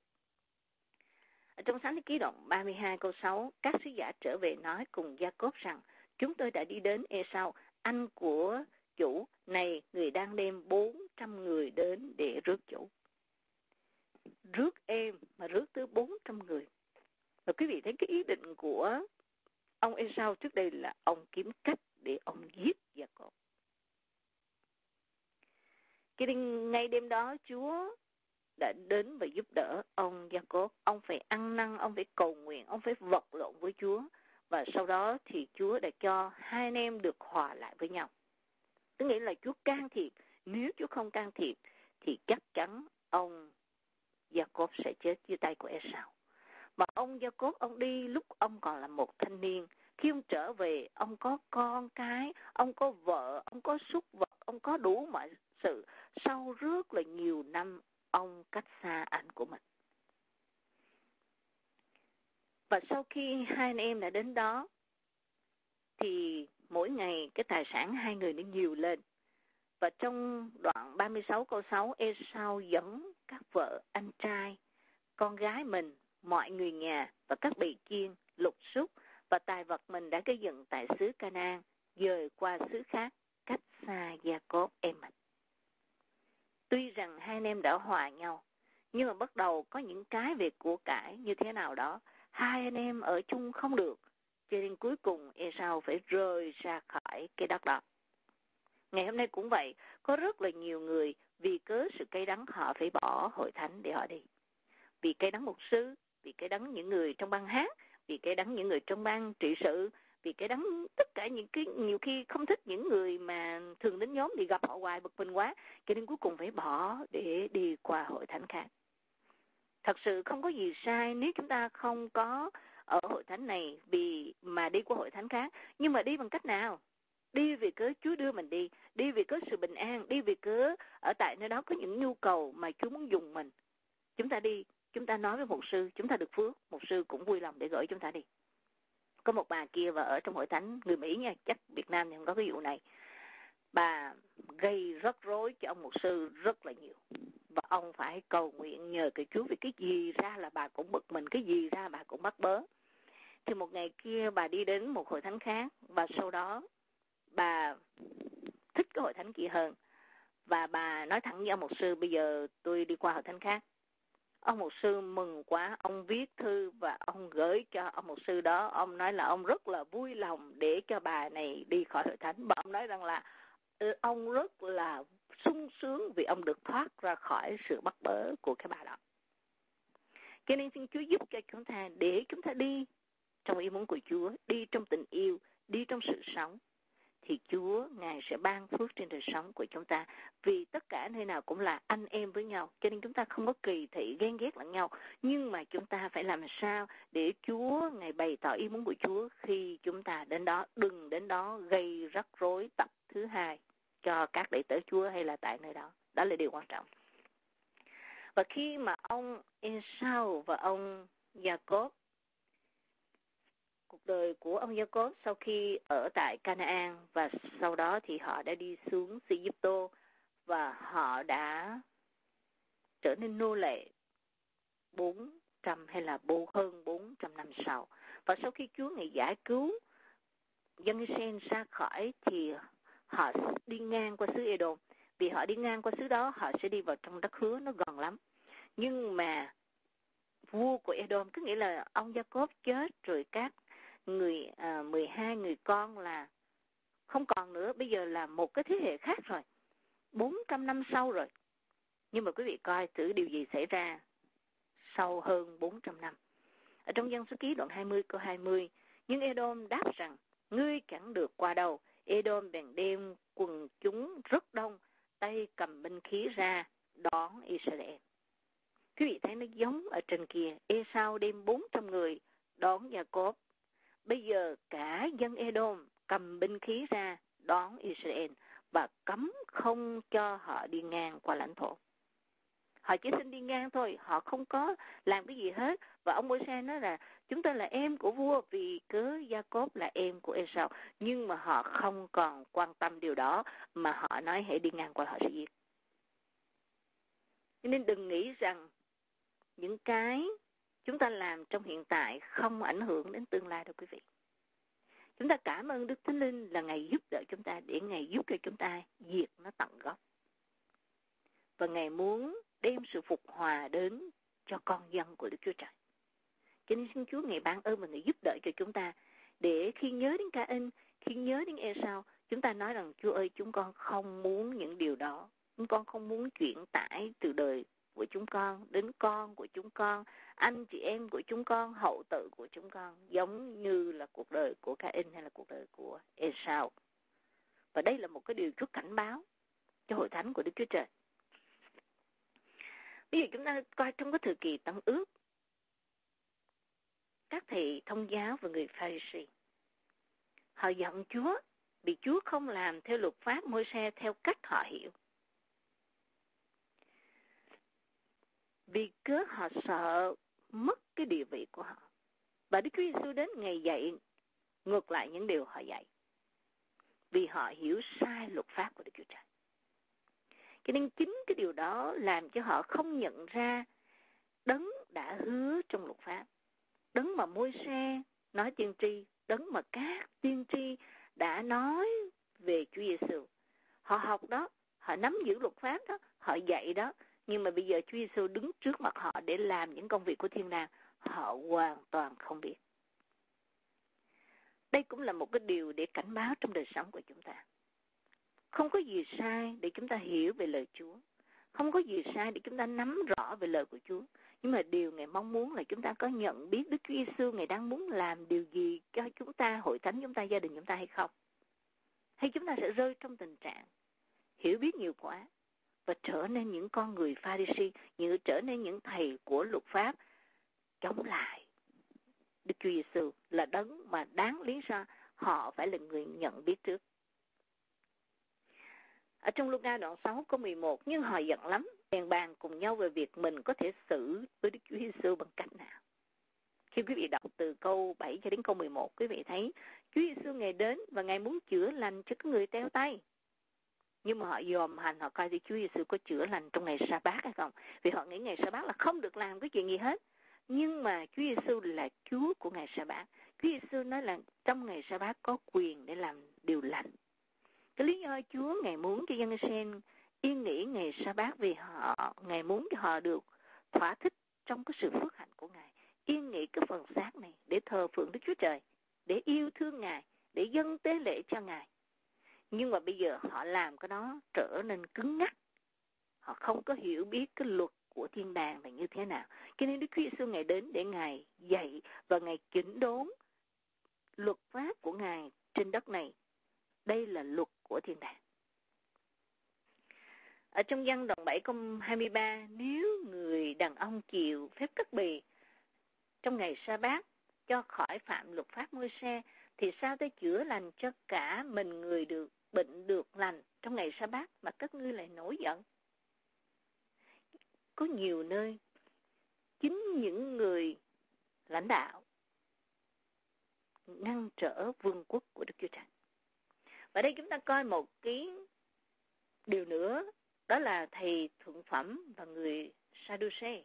ở trong sáng thế ký đoạn 32 câu 6, các sứ giả trở về nói cùng Jacob rằng, chúng tôi đã đi đến Esau, anh của chủ này người đang đem 400 người đến để rước chủ. Rước em mà rước tới 400 người. Và quý vị thấy cái ý định của ông Esau trước đây là ông kiếm cách để ông giết Jacob. Khi đêm ngay đêm đó Chúa đã đến và giúp đỡ ông Jacob. Ông phải ăn năn, ông phải cầu nguyện, ông phải vật lộn với Chúa. Và sau đó thì Chúa đã cho hai anh em được hòa lại với nhau. Tức nghĩa là Chúa can thiệp. Nếu Chúa không can thiệp thì chắc chắn ông Jacob sẽ chết dưới tay của Esau. Mà ông gia cốt ông đi lúc ông còn là một thanh niên. Khi ông trở về, ông có con cái, ông có vợ, ông có súc vật, ông có đủ mọi sự. Sau rất là nhiều năm, ông cách xa ảnh của mình. Và sau khi hai anh em đã đến đó, thì mỗi ngày cái tài sản hai người nó nhiều lên. Và trong đoạn 36 câu 6, Esau dẫn các vợ, anh trai, con gái mình, mọi người nhà và các bị chiên, lục súc và tài vật mình đã gây dựng tại xứ Canaan dời qua xứ khác cách xa Gia Cốp em mình. Tuy rằng hai anh em đã hòa nhau, nhưng mà bắt đầu có những cái về của cải như thế nào đó, hai anh em ở chung không được, cho nên cuối cùng Esau phải rời ra khỏi cái đất đó. Ngày hôm nay cũng vậy, có rất là nhiều người vì cớ sự cay đắng họ phải bỏ hội thánh để họ đi. Vì cay đắng mục sư, vì cái đấng những người trong ban hát, vì cái đấng những người trong ban trị sự, vì cái đấng tất cả những cái nhiều khi không thích những người mà thường đến nhóm thì gặp họ hoài bực mình quá. Cho nên cuối cùng phải bỏ để đi qua hội thánh khác. Thật sự không có gì sai nếu chúng ta không có ở hội thánh này vì mà đi qua hội thánh khác. Nhưng mà đi bằng cách nào? Đi vì cớ Chúa đưa mình đi đi vì cớ sự bình an đi vì cớ ở tại nơi đó có những nhu cầu mà Chúa muốn dùng mình. Chúng ta đi chúng ta nói với một sư, chúng ta được phước, một sư cũng vui lòng để gửi chúng ta đi. Có một bà kia và ở trong hội thánh người Mỹ nha, chắc Việt Nam thì không có cái vụ này. Bà gây rắc rối cho ông một sư rất là nhiều. Và ông phải cầu nguyện nhờ cái Chúa, vì cái gì ra là bà cũng bực mình, cái gì ra bà cũng bắt bớ. Thì một ngày kia bà đi đến một hội thánh khác, và sau đó bà thích cái hội thánh kia hơn. Và bà nói thẳng với ông một sư, bây giờ tôi đi qua hội thánh khác ông mục sư mừng quá ông viết thư và ông gửi cho ông mục sư đó. Ông nói là ông rất là vui lòng để cho bà này đi khỏi hội thánh. Và ông nói rằng là ừ, ông rất là sung sướng vì ông được thoát ra khỏi sự bắt bớ của cái bà đó. Cho nên xin Chúa giúp cho chúng ta để chúng ta đi trong ý muốn của Chúa, đi trong tình yêu, đi trong sự sống, thì Chúa Ngài sẽ ban phước trên đời sống của chúng ta. Vì tất cả nơi nào cũng là anh em với nhau, cho nên chúng ta không có kỳ thị ghen ghét lẫn nhau. Nhưng mà chúng ta phải làm sao để Chúa Ngài bày tỏ ý muốn của Chúa khi chúng ta đến đó, đừng đến đó gây rắc rối tập thứ hai cho các đệ tử Chúa hay là tại nơi đó. Đó là điều quan trọng. Và khi mà ông Esau và ông Jacob cuộc đời của ông Jacob sau khi ở tại Canaan và sau đó thì họ đã đi xuống Egypto và họ đã trở nên nô lệ 400 hay là bộ hơn 400 năm sau. Và sau khi Chúa ngày giải cứu dân Israel ra khỏi thì họ đi ngang qua xứ Edom. Vì họ đi ngang qua xứ đó họ sẽ đi vào trong đất hứa nó gần lắm. Nhưng mà vua của Edom, cứ nghĩa là ông Jacob chết rồi các người à, 12 người con là không còn nữa, bây giờ là một cái thế hệ khác rồi. 400 năm sau rồi. Nhưng mà quý vị coi thử điều gì xảy ra sau hơn 400 năm. Ở trong dân số ký đoạn 20 câu 20, nhưng Edom đáp rằng, ngươi chẳng được qua đâu. Edom bèn đêm quần chúng rất đông, tay cầm binh khí ra đón Israel. Quý vị thấy nó giống ở trên kia, Esau đêm 400 người đón Jacob Bây giờ cả dân Edom cầm binh khí ra đón Israel và cấm không cho họ đi ngang qua lãnh thổ. Họ chỉ xin đi ngang thôi, họ không có làm cái gì hết. Và ông Môi-se nói là chúng ta là em của vua vì cớ Gia-cốp là em của Esau. Nhưng mà họ không còn quan tâm điều đó mà họ nói hãy đi ngang qua họ sẽ giết. Nên đừng nghĩ rằng những cái chúng ta làm trong hiện tại không ảnh hưởng đến tương lai đâu quý vị. Chúng ta cảm ơn Đức Thánh Linh là ngày giúp đỡ chúng ta để ngày giúp cho chúng ta diệt nó tận gốc. Và Ngài muốn đem sự phục hòa đến cho con dân của Đức Chúa Trời. Cho nên xin Chúa ngày ban ơn và ngày giúp đỡ cho chúng ta để khi nhớ đến ca in, khi nhớ đến Esau, chúng ta nói rằng Chúa ơi chúng con không muốn những điều đó. Chúng con không muốn chuyển tải từ đời của chúng con đến con của chúng con, anh chị em của chúng con, hậu tự của chúng con, giống như là cuộc đời của Cain hay là cuộc đời của Esau. Và đây là một cái điều Chúa cảnh báo cho hội thánh của Đức Chúa Trời. Bây giờ chúng ta coi trong cái thời kỳ tăng ước, các thầy thông giáo và người Pharisee, họ giận Chúa vì Chúa không làm theo luật pháp môi xe theo cách họ hiểu. Vì cớ họ sợ mất cái địa vị của họ. Và Đức Chúa Giêsu đến ngày dạy ngược lại những điều họ dạy. Vì họ hiểu sai luật pháp của Đức Chúa Trời. Cho nên chính cái điều đó làm cho họ không nhận ra đấng đã hứa trong luật pháp. Đấng mà môi xe nói tiên tri, đấng mà các tiên tri đã nói về Chúa Giêsu. Họ học đó, họ nắm giữ luật pháp đó, họ dạy đó, nhưng mà bây giờ Chúa Giêsu đứng trước mặt họ để làm những công việc của thiên đàng, họ hoàn toàn không biết. Đây cũng là một cái điều để cảnh báo trong đời sống của chúng ta. Không có gì sai để chúng ta hiểu về lời Chúa. Không có gì sai để chúng ta nắm rõ về lời của Chúa. Nhưng mà điều Ngài mong muốn là chúng ta có nhận biết Đức Chúa Giêsu Ngài đang muốn làm điều gì cho chúng ta, hội thánh chúng ta, gia đình chúng ta hay không. Hay chúng ta sẽ rơi trong tình trạng hiểu biết nhiều quá và trở nên những con người Pharisee, như trở nên những thầy của luật pháp chống lại Đức Chúa Giêsu là đấng mà đáng lý ra họ phải là người nhận biết trước. Ở trong Luca đoạn 6 có 11, nhưng họ giận lắm, bèn bàn cùng nhau về việc mình có thể xử với Đức Chúa Giêsu bằng cách nào. Khi quý vị đọc từ câu 7 cho đến câu 11, quý vị thấy Chúa Giêsu ngày đến và Ngài muốn chữa lành cho các người teo tay. Nhưng mà họ dòm hành, họ coi thì Chúa Giêsu có chữa lành trong ngày sa bát hay không. Vì họ nghĩ ngày sa bát là không được làm cái chuyện gì hết. Nhưng mà Chúa Giêsu là Chúa của ngày sa bát. Chúa Giêsu nói là trong ngày sa bát có quyền để làm điều lành. Cái lý do Chúa Ngài muốn cho dân sen yên nghỉ ngày sa bát vì họ, Ngài muốn cho họ được thỏa thích trong cái sự phước hạnh của Ngài. Yên nghỉ cái phần xác này để thờ phượng Đức Chúa Trời, để yêu thương Ngài, để dâng tế lễ cho Ngài. Nhưng mà bây giờ họ làm cái đó trở nên cứng ngắc. Họ không có hiểu biết cái luật của thiên đàng là như thế nào. Cho nên Đức Chúa Giêsu ngày đến để Ngài dạy và Ngài chỉnh đốn luật pháp của Ngài trên đất này. Đây là luật của thiên đàng. Ở trong văn đoạn 7 câu 23, nếu người đàn ông chịu phép cất bì trong ngày sa bát cho khỏi phạm luật pháp môi xe, thì sao tới chữa lành cho cả mình người được bệnh được lành trong ngày sa bát mà các ngươi lại nổi giận? Có nhiều nơi, chính những người lãnh đạo ngăn trở vương quốc của Đức Chúa Trời. Và đây chúng ta coi một cái điều nữa, đó là thầy thượng phẩm và người Sadducee.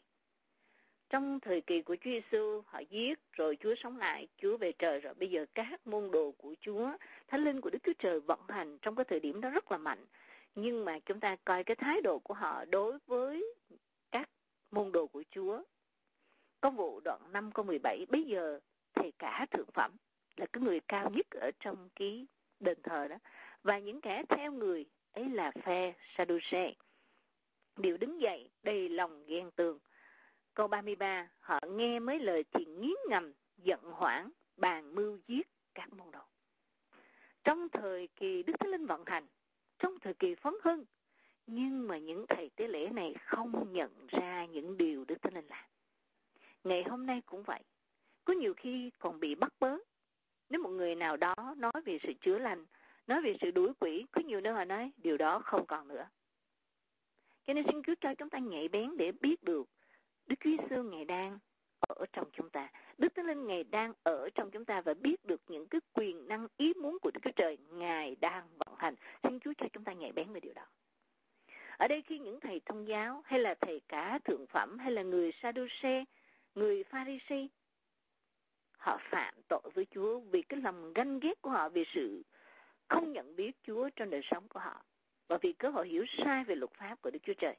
Trong thời kỳ của Chúa Giêsu, họ giết rồi Chúa sống lại, Chúa về trời rồi bây giờ các môn đồ của Chúa, Thánh linh của Đức Chúa Trời vận hành trong cái thời điểm đó rất là mạnh. Nhưng mà chúng ta coi cái thái độ của họ đối với các môn đồ của Chúa. Công vụ đoạn 5 câu 17, bây giờ thầy cả thượng phẩm là cái người cao nhất ở trong cái đền thờ đó. Và những kẻ theo người ấy là phe Sadducee. Đều đứng dậy đầy lòng ghen tường. Câu 33, họ nghe mấy lời thì nghiến ngầm, giận hoảng, bàn mưu giết các môn đồ. Trong thời kỳ Đức Thánh Linh vận hành, trong thời kỳ phấn hưng, nhưng mà những thầy tế lễ này không nhận ra những điều Đức Thánh Linh làm. Ngày hôm nay cũng vậy. Có nhiều khi còn bị bắt bớ. Nếu một người nào đó nói về sự chữa lành, nói về sự đuổi quỷ, có nhiều nơi họ nói điều đó không còn nữa. Cho nên xin cứ cho chúng ta nhạy bén để biết được Đức Chúa Giêsu ngày đang ở trong chúng ta. Đức Thánh Linh ngài đang ở trong chúng ta và biết được những cái quyền năng ý muốn của Đức Chúa Trời Ngài đang vận hành. Xin Chúa cho chúng ta nhạy bén về điều đó. Ở đây khi những thầy thông giáo hay là thầy cả thượng phẩm hay là người Sadduce, người Pharisee, họ phạm tội với Chúa vì cái lòng ganh ghét của họ vì sự không nhận biết Chúa trong đời sống của họ và vì cơ họ hiểu sai về luật pháp của Đức Chúa Trời.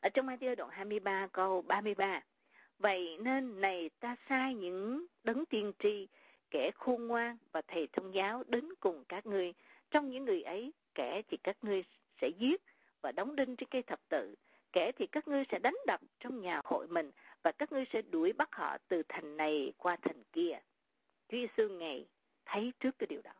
Ở trong Matthew đoạn 23 câu 33, Vậy nên này ta sai những đấng tiên tri kẻ khôn ngoan và thầy thông giáo đến cùng các ngươi. Trong những người ấy, kẻ thì các ngươi sẽ giết và đóng đinh trên cây thập tự, kẻ thì các ngươi sẽ đánh đập trong nhà hội mình và các ngươi sẽ đuổi bắt họ từ thành này qua thành kia. Chúa Giêsu ngày thấy trước cái điều đó.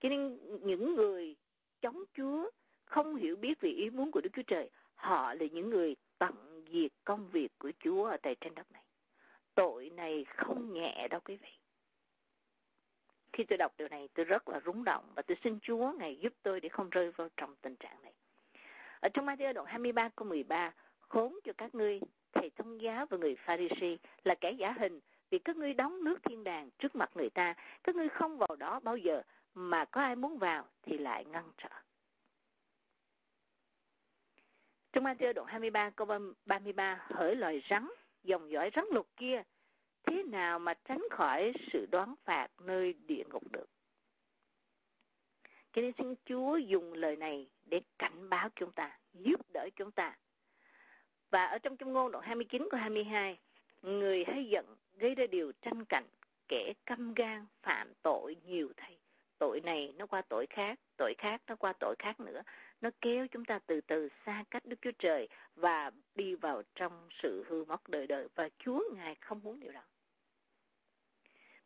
Cho nên những người chống Chúa không hiểu biết về ý muốn của Đức Chúa Trời, họ là những người tận diệt công việc của Chúa ở tại trên đất này. Tội này không nhẹ đâu quý vị. Khi tôi đọc điều này tôi rất là rúng động và tôi xin Chúa Ngài giúp tôi để không rơi vào trong tình trạng này. Ở trong Matthew đoạn 23 câu 13, khốn cho các ngươi, thầy thông giáo và người Pharisee là kẻ giả hình vì các ngươi đóng nước thiên đàng trước mặt người ta, các ngươi không vào đó bao giờ, mà có ai muốn vào thì lại ngăn trở. Trong Matthew đoạn 23 câu 33 hỡi loài rắn, dòng dõi rắn lục kia, thế nào mà tránh khỏi sự đoán phạt nơi địa ngục được. Cho nên xin Chúa dùng lời này để cảnh báo chúng ta, giúp đỡ chúng ta. Và ở trong trong ngôn đoạn 29 của 22, người hay giận gây ra điều tranh cạnh, kẻ căm gan phạm tội nhiều thầy. Tội này nó qua tội khác, tội khác nó qua tội khác nữa. Nó kéo chúng ta từ từ xa cách Đức Chúa Trời và đi vào trong sự hư mất đời đời. Và Chúa Ngài không muốn điều đó.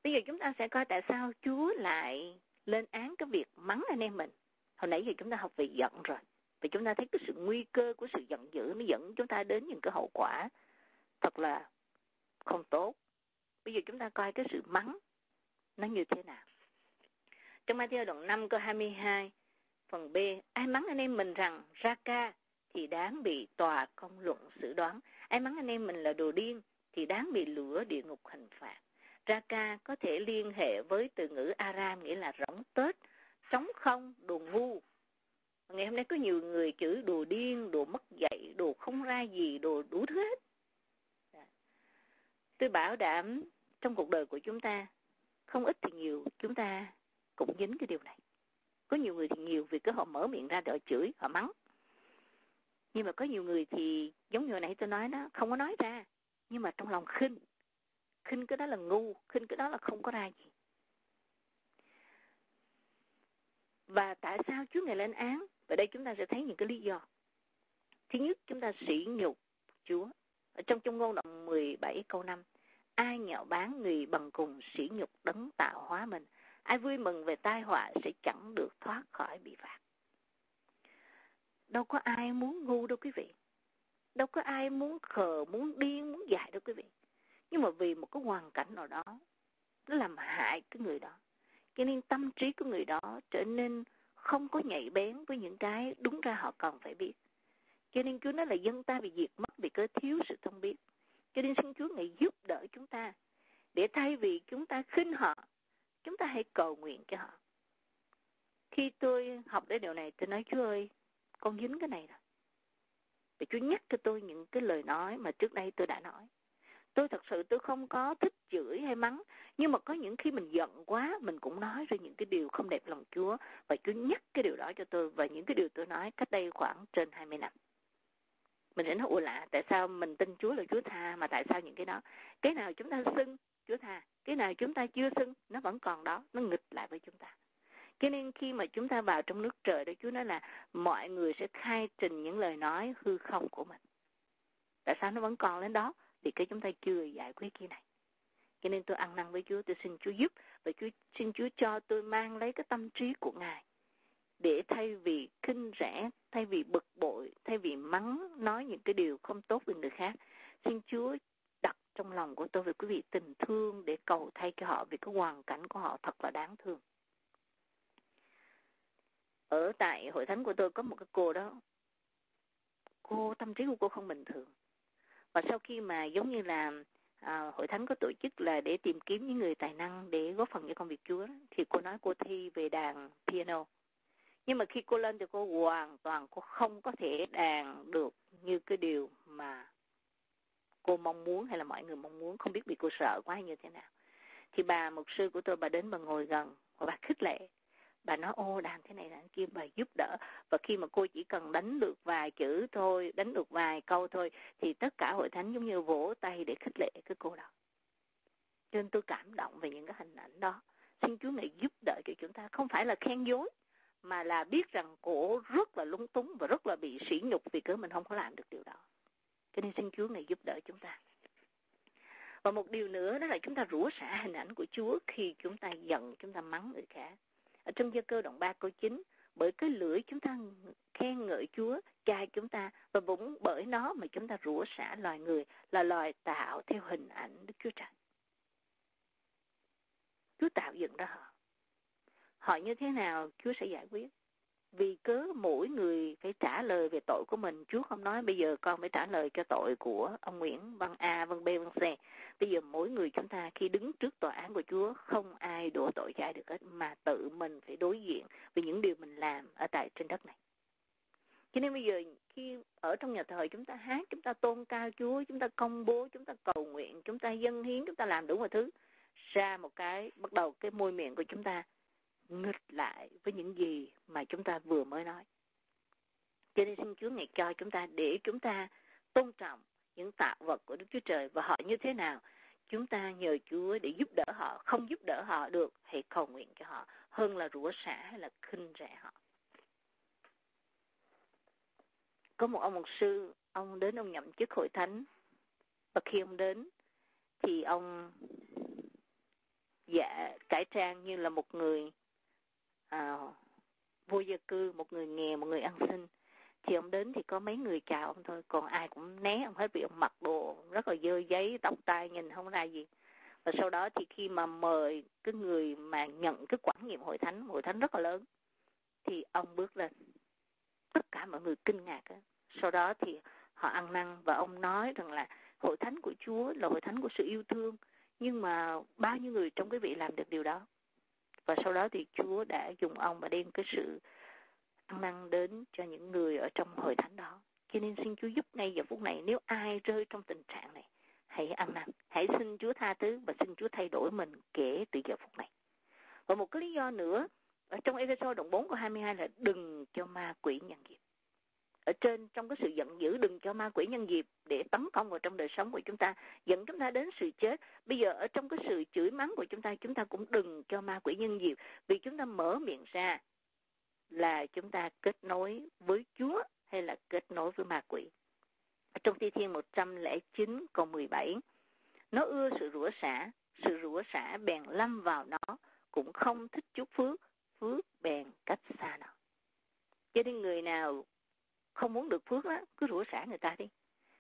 Bây giờ chúng ta sẽ coi tại sao Chúa lại lên án cái việc mắng anh em mình. Hồi nãy giờ chúng ta học về giận rồi. Và chúng ta thấy cái sự nguy cơ của sự giận dữ nó dẫn chúng ta đến những cái hậu quả thật là không tốt. Bây giờ chúng ta coi cái sự mắng nó như thế nào. Trong Matthew đoạn 5 câu 22, phần B, ai mắng anh em mình rằng ra ca thì đáng bị tòa công luận xử đoán. Ai mắng anh em mình là đồ điên thì đáng bị lửa địa ngục hình phạt. Raka có thể liên hệ với từ ngữ Aram nghĩa là rỗng tết, trống không, đồ ngu. Ngày hôm nay có nhiều người chữ đồ điên, đồ mất dạy, đồ không ra gì, đồ đủ thứ hết. Dạ. Tôi bảo đảm trong cuộc đời của chúng ta, không ít thì nhiều, chúng ta cũng dính cái điều này. Có nhiều người thì nhiều vì cứ họ mở miệng ra đợi chửi, họ mắng. Nhưng mà có nhiều người thì giống như hồi nãy tôi nói đó, không có nói ra. Nhưng mà trong lòng khinh, khinh cái đó là ngu khinh cái đó là không có ra gì. Và tại sao Chúa Ngài lên án? Và đây chúng ta sẽ thấy những cái lý do. Thứ nhất chúng ta sỉ nhục Chúa. Ở trong trong ngôn đoạn 17 câu 5 ai nhạo báng người bằng cùng sỉ nhục đấng tạo hóa mình ai vui mừng về tai họa sẽ chẳng được thoát khỏi bị phạt. Đâu có ai muốn ngu đâu quý vị. Đâu có ai muốn khờ, muốn điên, muốn dại đâu quý vị. Nhưng mà vì một cái hoàn cảnh nào đó, nó làm hại cái người đó. Cho nên tâm trí của người đó trở nên không có nhạy bén với những cái đúng ra họ cần phải biết. Cho nên Chúa nói là dân ta bị diệt mất vì cơ thiếu sự thông biết. Cho nên xin Chúa ngài giúp đỡ chúng ta để thay vì chúng ta khinh họ chúng ta hãy cầu nguyện cho họ. Khi tôi học đến điều này, tôi nói, Chúa ơi, con dính cái này rồi. Để Chúa nhắc cho tôi những cái lời nói mà trước đây tôi đã nói. Tôi thật sự tôi không có thích chửi hay mắng, nhưng mà có những khi mình giận quá, mình cũng nói ra những cái điều không đẹp lòng Chúa, và Chúa nhắc cái điều đó cho tôi, và những cái điều tôi nói cách đây khoảng trên 20 năm. Mình sẽ nói ủa lạ, tại sao mình tin Chúa là Chúa tha, mà tại sao những cái đó? Cái nào chúng ta xưng Chúa tha? Cái nào chúng ta chưa xưng, nó vẫn còn đó, nó nghịch lại với chúng ta. Cho nên khi mà chúng ta vào trong nước trời đó, Chúa nói là mọi người sẽ khai trình những lời nói hư không của mình. Tại sao nó vẫn còn lên đó? Thì cái chúng ta chưa giải quyết cái này. Cho nên tôi ăn năn với Chúa, tôi xin Chúa giúp và Chúa, xin Chúa cho tôi mang lấy cái tâm trí của Ngài để thay vì khinh rẻ, thay vì bực bội, thay vì mắng, nói những cái điều không tốt về người khác, xin Chúa trong lòng của tôi với quý vị tình thương để cầu thay cho họ vì cái hoàn cảnh của họ thật là đáng thương. Ở tại hội thánh của tôi có một cái cô đó. Cô tâm trí của cô không bình thường. Và sau khi mà giống như là à, hội thánh có tổ chức là để tìm kiếm những người tài năng để góp phần cho công việc Chúa thì cô nói cô thi về đàn piano. Nhưng mà khi cô lên thì cô hoàn toàn cô không có thể đàn được như cái điều mà cô mong muốn hay là mọi người mong muốn không biết bị cô sợ quá hay như thế nào thì bà mục sư của tôi bà đến bà ngồi gần và bà khích lệ bà nói ô làm thế này làm kia bà giúp đỡ và khi mà cô chỉ cần đánh được vài chữ thôi đánh được vài câu thôi thì tất cả hội thánh giống như vỗ tay để khích lệ cái cô đó Cho nên tôi cảm động về những cái hình ảnh đó. Xin Chúa Ngài giúp đỡ cho chúng ta. Không phải là khen dối, mà là biết rằng cổ rất là lúng túng và rất là bị sỉ nhục vì cớ mình không có làm được điều đó. Cho nên xin Chúa Ngài giúp đỡ chúng ta. Và một điều nữa đó là chúng ta rủa xả hình ảnh của Chúa khi chúng ta giận, chúng ta mắng người khác. Ở trong gia cơ đoạn 3 câu 9, bởi cái lưỡi chúng ta khen ngợi Chúa, cha chúng ta, và cũng bởi nó mà chúng ta rủa xả loài người là loài tạo theo hình ảnh Đức Chúa Trời. Chúa tạo dựng ra họ. Họ như thế nào Chúa sẽ giải quyết vì cớ mỗi người phải trả lời về tội của mình, Chúa không nói bây giờ con phải trả lời cho tội của ông Nguyễn văn A, văn B, văn C. Bây giờ mỗi người chúng ta khi đứng trước tòa án của Chúa, không ai đổ tội cho ai được hết, mà tự mình phải đối diện với những điều mình làm ở tại trên đất này. Cho nên bây giờ khi ở trong nhà thờ chúng ta hát, chúng ta tôn cao Chúa, chúng ta công bố, chúng ta cầu nguyện, chúng ta dâng hiến, chúng ta làm đủ mọi thứ, ra một cái, bắt đầu cái môi miệng của chúng ta nghịch lại với những gì mà chúng ta vừa mới nói. Cho nên xin Chúa ngày cho chúng ta để chúng ta tôn trọng những tạo vật của Đức Chúa Trời và họ như thế nào. Chúng ta nhờ Chúa để giúp đỡ họ, không giúp đỡ họ được, hãy cầu nguyện cho họ hơn là rủa xả hay là khinh rẻ họ. Có một ông mục sư, ông đến ông nhậm chức hội thánh và khi ông đến thì ông dạ cải trang như là một người à, vô gia cư một người nghèo một người ăn xin. Thì ông đến thì có mấy người chào ông thôi. Còn ai cũng né ông hết vì ông mặc đồ rất là dơ giấy tóc tai nhìn không ra gì. Và sau đó thì khi mà mời cái người mà nhận cái quản nghiệm hội thánh hội thánh rất là lớn thì ông bước lên. Tất cả mọi người kinh ngạc đó. sau đó thì họ ăn năn và ông nói rằng là hội thánh của Chúa là hội thánh của sự yêu thương nhưng mà bao nhiêu người trong quý vị làm được điều đó? Và sau đó thì Chúa đã dùng ông và đem cái sự ăn năn đến cho những người ở trong hội thánh đó. Cho nên xin Chúa giúp ngay giờ phút này nếu ai rơi trong tình trạng này, hãy ăn năn, hãy xin Chúa tha thứ và xin Chúa thay đổi mình kể từ giờ phút này. Và một cái lý do nữa, ở trong Ephesos đoạn 4 câu 22 là đừng cho ma quỷ nhận nghiệp ở trên trong cái sự giận dữ đừng cho ma quỷ nhân dịp để tấn công vào trong đời sống của chúng ta, dẫn chúng ta đến sự chết. Bây giờ ở trong cái sự chửi mắng của chúng ta chúng ta cũng đừng cho ma quỷ nhân dịp, vì chúng ta mở miệng ra là chúng ta kết nối với Chúa hay là kết nối với ma quỷ. Trong Thi Thiên 109 câu 17 nó ưa sự rủa xả, sự rủa xả bèn lâm vào nó, cũng không thích chút phước phước bèn cách xa nó. Cho nên người nào không muốn được phước đó cứ rủa xả người ta đi.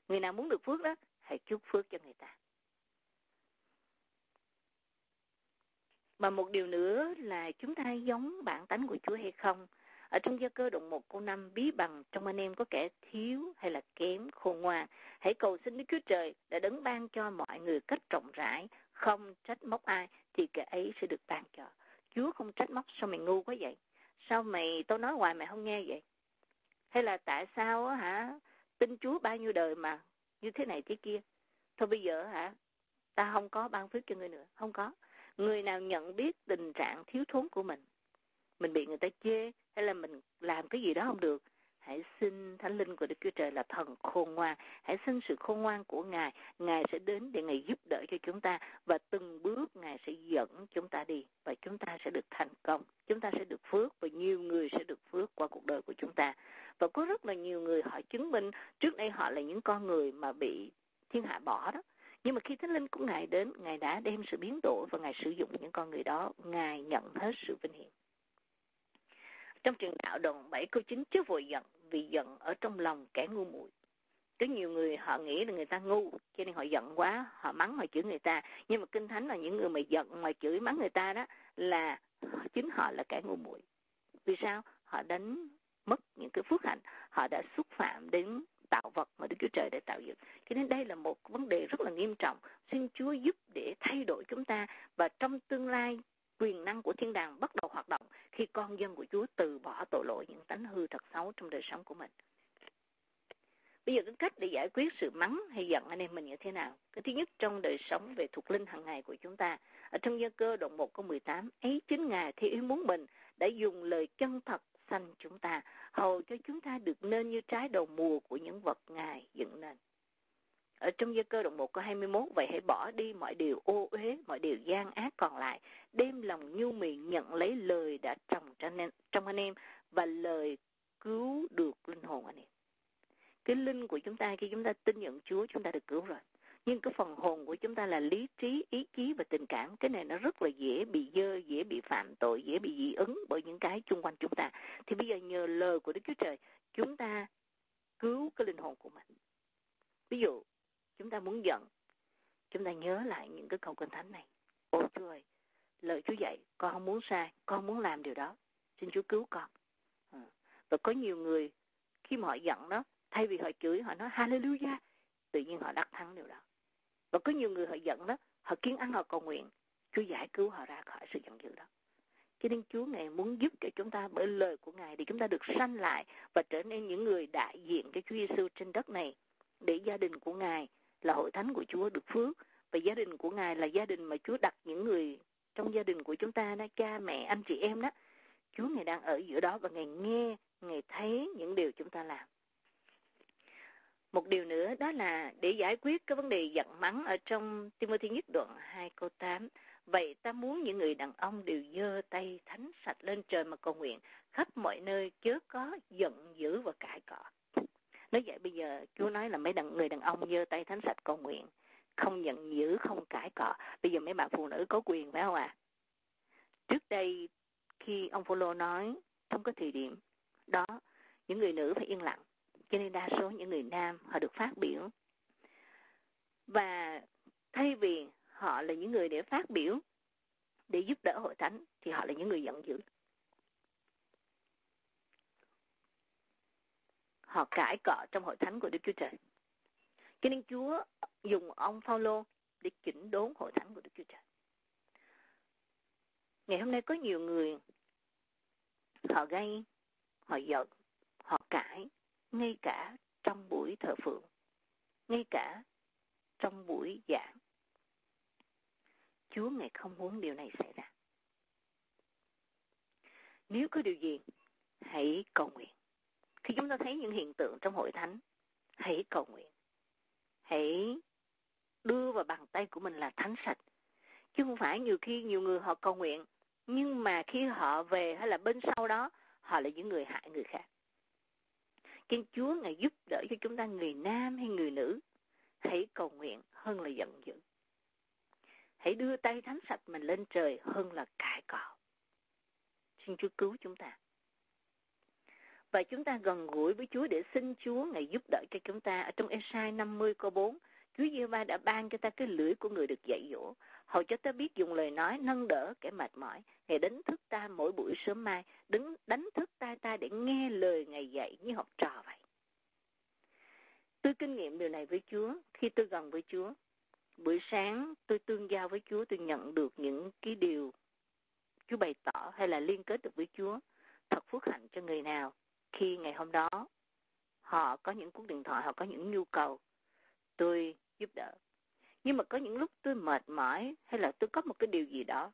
Người nào muốn được phước đó, hãy chúc phước cho người ta. Mà một điều nữa là chúng ta giống bản tánh của Chúa hay không? Ở trong gia cơ đoạn một câu năm, bí bằng trong anh em có kẻ thiếu hay là kém khôn ngoan? Hãy cầu xin Đức Chúa Trời đã đấng ban cho mọi người cách rộng rãi, không trách móc ai thì kẻ ấy sẽ được ban cho. Chúa không trách móc sao mày ngu quá vậy? Sao mày tôi nói hoài mày không nghe vậy? Hay là tại sao á hả? Tin Chúa bao nhiêu đời mà như thế này thế kia? Thôi bây giờ hả, ta không có ban phước cho người nữa. Không có. Người nào nhận biết tình trạng thiếu thốn của mình mình bị người ta chê hay là mình làm cái gì đó không được, hãy xin thánh linh của đức chúa trời là thần khôn ngoan. Hãy xin sự khôn ngoan của ngài. Ngài sẽ đến để ngài giúp đỡ cho chúng ta và từng bước ngài sẽ dẫn chúng ta đi và chúng ta sẽ được thành công, chúng ta sẽ được phước và nhiều người sẽ được phước qua cuộc đời của chúng ta và có rất là nhiều người họ chứng minh trước đây họ là những con người mà bị thiên hạ bỏ đó. Nhưng mà khi thánh linh của ngài đến, ngài đã đem sự biến đổi và ngài sử dụng những con người đó, ngài nhận hết sự vinh hiển. Trong trường đạo đoạn 7 câu 9 trước vội giận, vì giận ở trong lòng kẻ ngu muội. Có nhiều người họ nghĩ là người ta ngu, cho nên họ giận quá, họ mắng, họ chửi người ta. Nhưng mà kinh thánh là những người mà giận, mà chửi, mắng người ta đó, là chính họ là kẻ ngu muội. Vì sao? Họ đánh mất những cái phước hạnh họ đã xúc phạm đến tạo vật mà Đức Chúa Trời đã tạo dựng. Cho nên đây là một vấn đề rất là nghiêm trọng. Xin Chúa giúp để thay đổi chúng ta và trong tương lai quyền năng của thiên đàng bắt đầu hoạt động khi con dân của Chúa từ bỏ tội lỗi những tánh hư thật xấu trong đời sống của mình. Bây giờ cái cách để giải quyết sự mắng hay giận anh em mình như thế nào? Cái thứ nhất trong đời sống về thuộc linh hàng ngày của chúng ta. Ở trong gia cơ đoạn 1 câu 18, ấy chính Ngài thì ý muốn mình đã dùng lời chân thật sanh chúng ta, hầu cho chúng ta được nên như trái đầu mùa của những vật Ngài dựng nên. ở trong gia cơ đoạn 1 câu 21 vậy hãy bỏ đi mọi điều ô uế mọi điều gian ác còn lại đem lòng nhu mì nhận lấy lời đã trồng trong anh em và lời cứu được linh hồn anh em cái linh của chúng ta khi chúng ta tin nhận Chúa chúng ta được cứu rồi nhưng cái phần hồn của chúng ta là lý trí, ý chí và tình cảm. Cái này nó rất là dễ bị dơ, dễ bị phạm tội, dễ bị dị ứng bởi những cái chung quanh chúng ta. Thì bây giờ nhờ lời của Đức Chúa Trời, chúng ta cứu cái linh hồn của mình. Ví dụ, chúng ta muốn giận, chúng ta nhớ lại những cái câu kinh thánh này. Ô Chúa ơi, lời Chúa dạy, con không muốn sai, con muốn làm điều đó. Xin Chúa cứu con. Ừ. và có nhiều người, khi mà họ giận đó thay vì họ chửi, họ nói, hallelujah, tự nhiên họ đắc thắng điều đó và có nhiều người họ giận đó họ kiến ăn họ cầu nguyện Chúa giải cứu họ ra khỏi sự giận dữ đó cho nên Chúa Ngài muốn giúp cho chúng ta bởi lời của Ngài để chúng ta được sanh lại và trở nên những người đại diện cho Chúa Giêsu trên đất này để gia đình của Ngài là hội thánh của Chúa được phước và gia đình của Ngài là gia đình mà Chúa đặt những người trong gia đình của chúng ta đó, cha mẹ, anh chị em đó. Chúa Ngài đang ở giữa đó và Ngài nghe, Ngài thấy những điều chúng ta làm. Một điều nữa đó là để giải quyết cái vấn đề giận mắng ở trong Timothy nhất đoạn 2 câu 8. Vậy ta muốn những người đàn ông đều dơ tay thánh sạch lên trời mà cầu nguyện khắp mọi nơi chớ có giận dữ và cãi cọ. Nói vậy bây giờ Chúa nói là mấy đàn, người đàn ông dơ tay thánh sạch cầu nguyện không giận dữ, không cãi cọ. Bây giờ mấy bạn phụ nữ có quyền phải không ạ? À? Trước đây khi ông Phaolô nói không có thời điểm đó những người nữ phải yên lặng cho nên đa số những người nam họ được phát biểu. Và thay vì họ là những người để phát biểu, để giúp đỡ hội thánh, thì họ là những người giận dữ. Họ cãi cọ trong hội thánh của Đức Chúa Trời. Cho nên Chúa dùng ông Phaolô để chỉnh đốn hội thánh của Đức Chúa Trời. Ngày hôm nay có nhiều người họ gây họ giận, họ cãi ngay cả trong buổi thờ phượng, ngay cả trong buổi giảng. Chúa Ngài không muốn điều này xảy ra. Nếu có điều gì, hãy cầu nguyện. Khi chúng ta thấy những hiện tượng trong hội thánh, hãy cầu nguyện. Hãy đưa vào bàn tay của mình là thánh sạch. Chứ không phải nhiều khi nhiều người họ cầu nguyện, nhưng mà khi họ về hay là bên sau đó, họ là những người hại người khác. Kinh Chúa Ngài giúp đỡ cho chúng ta người nam hay người nữ. Hãy cầu nguyện hơn là giận dữ. Hãy đưa tay thánh sạch mình lên trời hơn là cãi cọ. Xin Chúa cứu chúng ta. Và chúng ta gần gũi với Chúa để xin Chúa Ngài giúp đỡ cho chúng ta. Ở trong Esai 50 câu 4, Chúa giê va đã ban cho ta cái lưỡi của người được dạy dỗ, hầu cho ta biết dùng lời nói nâng đỡ kẻ mệt mỏi. Ngài đánh thức ta mỗi buổi sớm mai, đứng đánh thức ta ta để nghe lời Ngài dạy như học trò vậy. Tôi kinh nghiệm điều này với Chúa khi tôi gần với Chúa. Buổi sáng tôi tương giao với Chúa, tôi nhận được những cái điều Chúa bày tỏ hay là liên kết được với Chúa. Thật phước hạnh cho người nào khi ngày hôm đó họ có những cuộc điện thoại, họ có những nhu cầu, tôi giúp đỡ. Nhưng mà có những lúc tôi mệt mỏi hay là tôi có một cái điều gì đó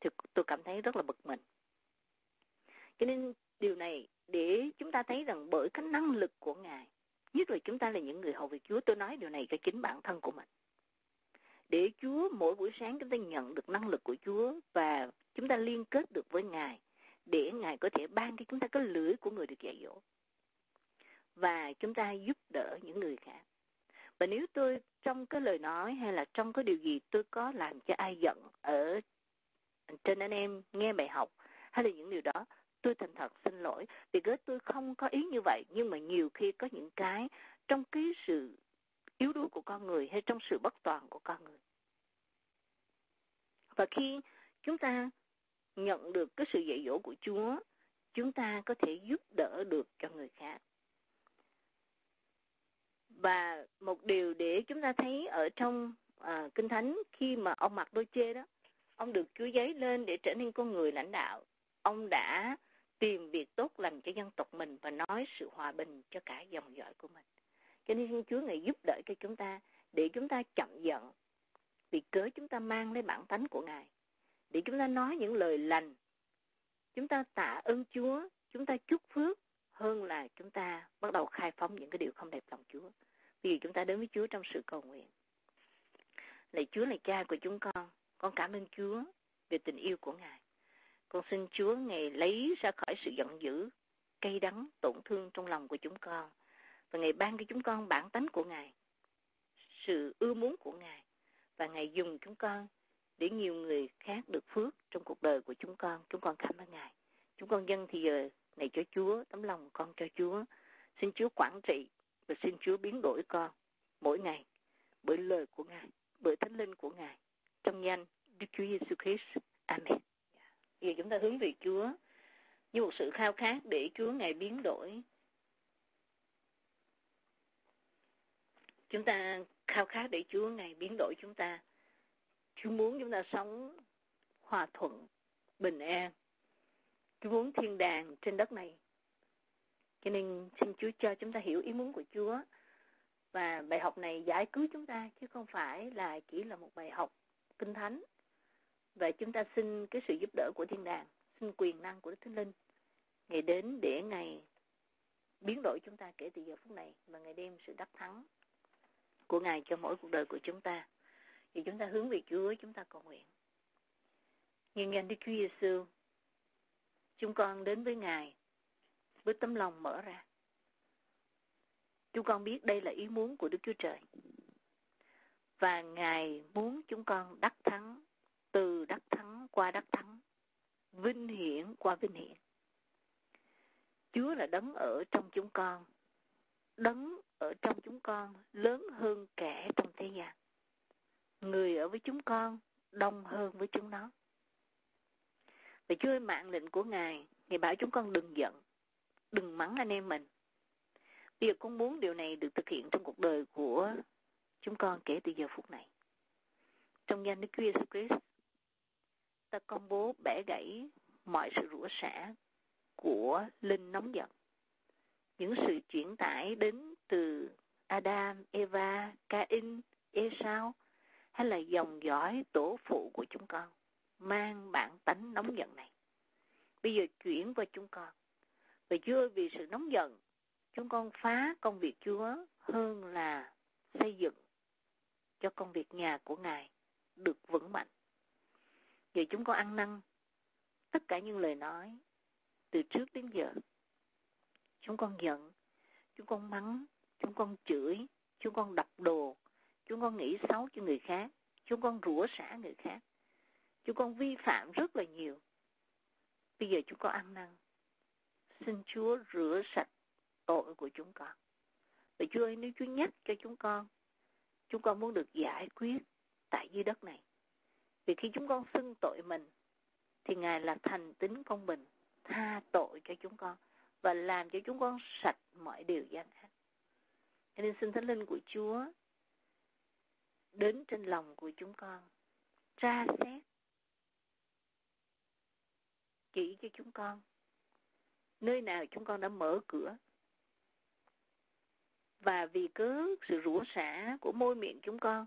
thì tôi cảm thấy rất là bực mình. Cho nên điều này để chúng ta thấy rằng bởi cái năng lực của Ngài, nhất là chúng ta là những người hầu việc Chúa, tôi nói điều này cho chính bản thân của mình. Để Chúa mỗi buổi sáng chúng ta nhận được năng lực của Chúa và chúng ta liên kết được với Ngài để Ngài có thể ban cho chúng ta cái lưỡi của người được dạy dỗ. Và chúng ta giúp đỡ những người khác. Và nếu tôi trong cái lời nói hay là trong cái điều gì tôi có làm cho ai giận ở trên anh em nghe bài học hay là những điều đó, tôi thành thật xin lỗi vì cái tôi không có ý như vậy nhưng mà nhiều khi có những cái trong cái sự yếu đuối của con người hay trong sự bất toàn của con người. Và khi chúng ta nhận được cái sự dạy dỗ của Chúa, chúng ta có thể giúp đỡ được cho người khác. Và một điều để chúng ta thấy ở trong à, Kinh Thánh khi mà ông mặc đôi chê đó, ông được Chúa giấy lên để trở nên con người lãnh đạo. Ông đã tìm việc tốt lành cho dân tộc mình và nói sự hòa bình cho cả dòng dõi của mình. Cho nên Chúa Ngài giúp đỡ cho chúng ta để chúng ta chậm giận vì cớ chúng ta mang lấy bản tánh của Ngài để chúng ta nói những lời lành chúng ta tạ ơn Chúa chúng ta chúc phước hơn là chúng ta bắt đầu khai phóng những cái điều không đẹp lòng Chúa Vì chúng ta đến với Chúa trong sự cầu nguyện. Lạy Chúa là cha của chúng con. Con cảm ơn Chúa về tình yêu của Ngài. Con xin Chúa Ngài lấy ra khỏi sự giận dữ, cay đắng, tổn thương trong lòng của chúng con. Và Ngài ban cho chúng con bản tánh của Ngài, sự ưa muốn của Ngài. Và Ngài dùng chúng con để nhiều người khác được phước trong cuộc đời của chúng con. Chúng con cảm ơn Ngài. Chúng con dân thì giờ này cho Chúa, tấm lòng con cho Chúa. Xin Chúa quản trị và xin Chúa biến đổi con mỗi ngày bởi lời của Ngài, bởi thánh linh của Ngài. Trong danh Đức Chúa Giêsu Christ. Amen. Giờ chúng ta hướng về Chúa như một sự khao khát để Chúa Ngài biến đổi. Chúng ta khao khát để Chúa Ngài biến đổi chúng ta. Chúa muốn chúng ta sống hòa thuận, bình an. Chúa muốn thiên đàng trên đất này. Cho nên xin Chúa cho chúng ta hiểu ý muốn của Chúa. Và bài học này giải cứu chúng ta chứ không phải là chỉ là một bài học kinh thánh. Và chúng ta xin cái sự giúp đỡ của thiên đàng, xin quyền năng của Đức Thánh Linh. Ngày đến để ngày biến đổi chúng ta kể từ giờ phút này và ngày đêm sự đắc thắng của Ngài cho mỗi cuộc đời của chúng ta. Thì chúng ta hướng về Chúa, chúng ta cầu nguyện. Nhưng danh Đức Chúa Giêsu, chúng con đến với Ngài với tấm lòng mở ra. Chúng con biết đây là ý muốn của Đức Chúa Trời. Và Ngài muốn chúng con đắc thắng, từ đắc thắng qua đắc thắng, vinh hiển qua vinh hiển. Chúa là đấng ở trong chúng con, đấng ở trong chúng con lớn hơn kẻ trong thế gian. Người ở với chúng con đông hơn với chúng nó. Và chơi mạng lệnh của Ngài, Ngài bảo chúng con đừng giận, đừng mắng anh em mình. Bây giờ con muốn điều này được thực hiện trong cuộc đời của chúng con kể từ giờ phút này. Trong danh Đức Chúa Jesus Christ, ta công bố bẻ gãy mọi sự rủa xả của linh nóng giận. Những sự chuyển tải đến từ Adam, Eva, Cain, Esau hay là dòng dõi tổ phụ của chúng con mang bản tánh nóng giận này. Bây giờ chuyển qua chúng con. Và Chúa vì sự nóng giận, chúng con phá công việc Chúa hơn là xây dựng cho công việc nhà của Ngài được vững mạnh. Giờ chúng con ăn năn tất cả những lời nói từ trước đến giờ. Chúng con giận, chúng con mắng, chúng con chửi, chúng con đập đồ, chúng con nghĩ xấu cho người khác, chúng con rủa xả người khác. Chúng con vi phạm rất là nhiều. Bây giờ chúng con ăn năn. Xin Chúa rửa sạch tội của chúng con. Và Chúa ơi, nếu Chúa nhắc cho chúng con, chúng con muốn được giải quyết tại dưới đất này. Vì khi chúng con xưng tội mình, thì Ngài là thành tính công bình, tha tội cho chúng con và làm cho chúng con sạch mọi điều gian ác. Cho nên xin Thánh Linh của Chúa đến trên lòng của chúng con, tra xét, chỉ cho chúng con. Nơi nào chúng con đã mở cửa. Và vì cớ sự rủa xả của môi miệng chúng con,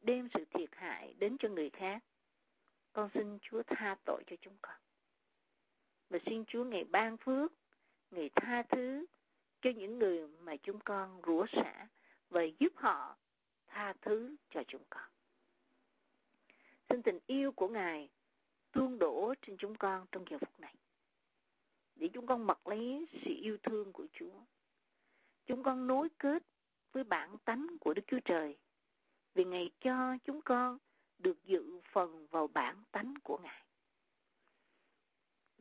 đem sự thiệt hại đến cho người khác, con xin Chúa tha tội cho chúng con. Và xin Chúa ngày ban phước, ngày tha thứ cho những người mà chúng con rủa xả và giúp họ tha thứ cho chúng con. Xin tình yêu của Ngài tuôn đổ trên chúng con trong giờ phút này để chúng con mặc lấy sự yêu thương của Chúa. Chúng con nối kết với bản tánh của Đức Chúa Trời vì Ngài cho chúng con được dự phần vào bản tánh của Ngài.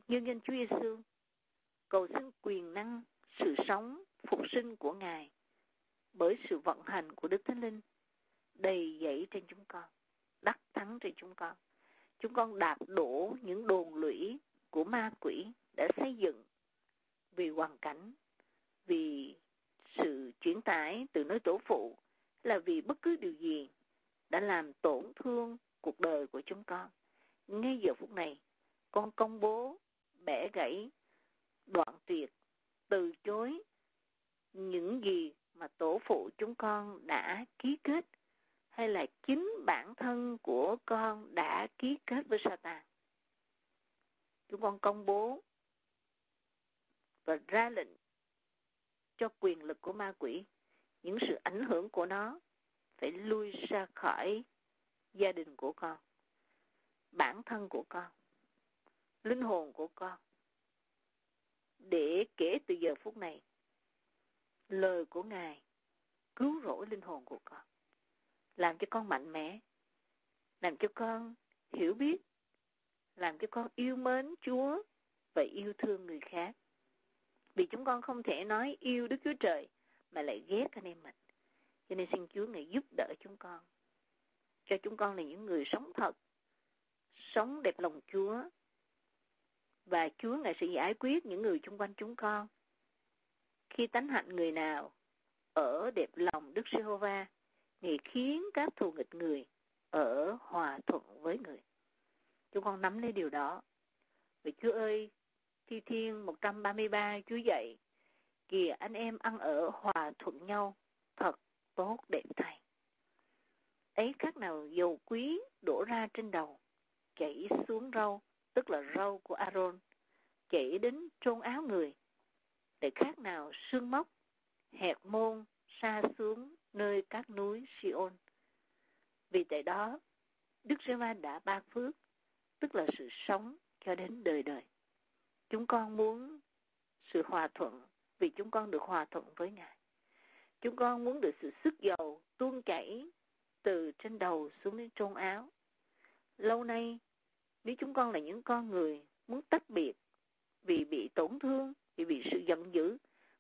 Nhân danh Chúa Giêsu, cầu xin quyền năng, sự sống, phục sinh của Ngài bởi sự vận hành của Đức Thánh Linh đầy dẫy trên chúng con, đắc thắng trên chúng con. Chúng con đạp đổ những đồn lũy của ma quỷ đã xây dựng vì hoàn cảnh, vì sự chuyển tải từ nơi tổ phụ, là vì bất cứ điều gì đã làm tổn thương cuộc đời của chúng con. Ngay giờ phút này, con công bố, bẻ gãy, đoạn tuyệt, từ chối những gì mà tổ phụ chúng con đã ký kết hay là chính bản thân của con đã ký kết với Satan. Chúng con công bố và ra lệnh cho quyền lực của ma quỷ những sự ảnh hưởng của nó phải lui ra khỏi gia đình của con, bản thân của con, linh hồn của con. Để kể từ giờ phút này, lời của Ngài cứu rỗi linh hồn của con, làm cho con mạnh mẽ, làm cho con hiểu biết, làm cho con yêu mến Chúa và yêu thương người khác. Vì chúng con không thể nói yêu Đức Chúa Trời mà lại ghét anh em mình. Cho nên xin Chúa Ngài giúp đỡ chúng con. Cho chúng con là những người sống thật, sống đẹp lòng Chúa. Và Chúa Ngài sẽ giải quyết những người chung quanh chúng con. Khi tánh hạnh người nào ở đẹp lòng Đức Giê-hô-va, Ngài khiến các thù nghịch người ở hòa thuận với người. Chúng con nắm lấy điều đó. Vì Chúa ơi, Thi Thiên 133 Chúa dạy, kìa anh em ăn ở hòa thuận nhau, thật tốt đẹp thay. Ấy khác nào dầu quý đổ ra trên đầu, chảy xuống râu, tức là râu của Aaron, chảy đến trôn áo người. Để khác nào sương móc, hẹp môn, xa xuống nơi các núi Sion. Vì tại đó, Đức giê đã ban phước, tức là sự sống cho đến đời đời. Chúng con muốn sự hòa thuận vì chúng con được hòa thuận với Ngài. Chúng con muốn được sự sức dầu tuôn chảy từ trên đầu xuống đến trôn áo. Lâu nay, nếu chúng con là những con người muốn tách biệt vì bị tổn thương, vì bị sự giận dữ,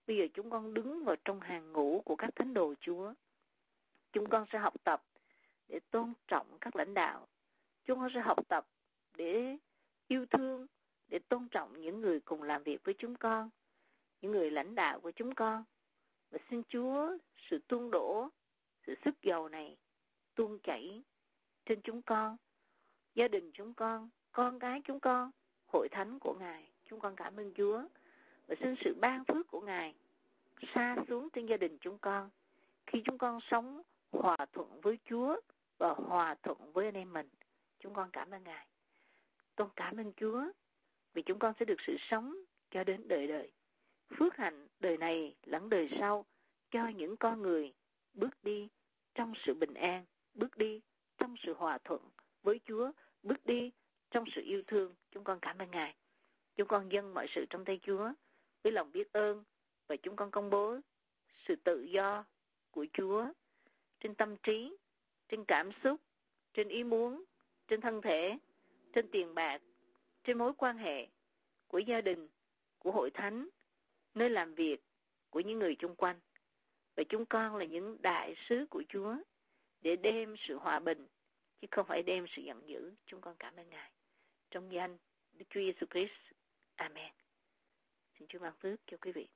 bây giờ chúng con đứng vào trong hàng ngũ của các thánh đồ Chúa. Chúng con sẽ học tập để tôn trọng các lãnh đạo. Chúng con sẽ học tập để yêu thương, để tôn trọng những người cùng làm việc với chúng con, những người lãnh đạo của chúng con. Và xin Chúa sự tuôn đổ, sự sức giàu này tuôn chảy trên chúng con, gia đình chúng con, con cái chúng con, hội thánh của Ngài. Chúng con cảm ơn Chúa và xin sự ban phước của Ngài xa xuống trên gia đình chúng con khi chúng con sống hòa thuận với Chúa và hòa thuận với anh em mình. Chúng con cảm ơn Ngài. Con cảm ơn Chúa vì chúng con sẽ được sự sống cho đến đời đời. Phước hạnh đời này lẫn đời sau cho những con người bước đi trong sự bình an, bước đi trong sự hòa thuận với Chúa, bước đi trong sự yêu thương. Chúng con cảm ơn Ngài. Chúng con dâng mọi sự trong tay Chúa với lòng biết ơn và chúng con công bố sự tự do của Chúa trên tâm trí, trên cảm xúc, trên ý muốn, trên thân thể, trên tiền bạc, trên mối quan hệ của gia đình, của hội thánh, nơi làm việc của những người chung quanh. Và chúng con là những đại sứ của Chúa để đem sự hòa bình, chứ không phải đem sự giận dữ. Chúng con cảm ơn Ngài. Trong danh Đức Chúa Giêsu Christ. Amen. Xin Chúa ban phước cho quý vị.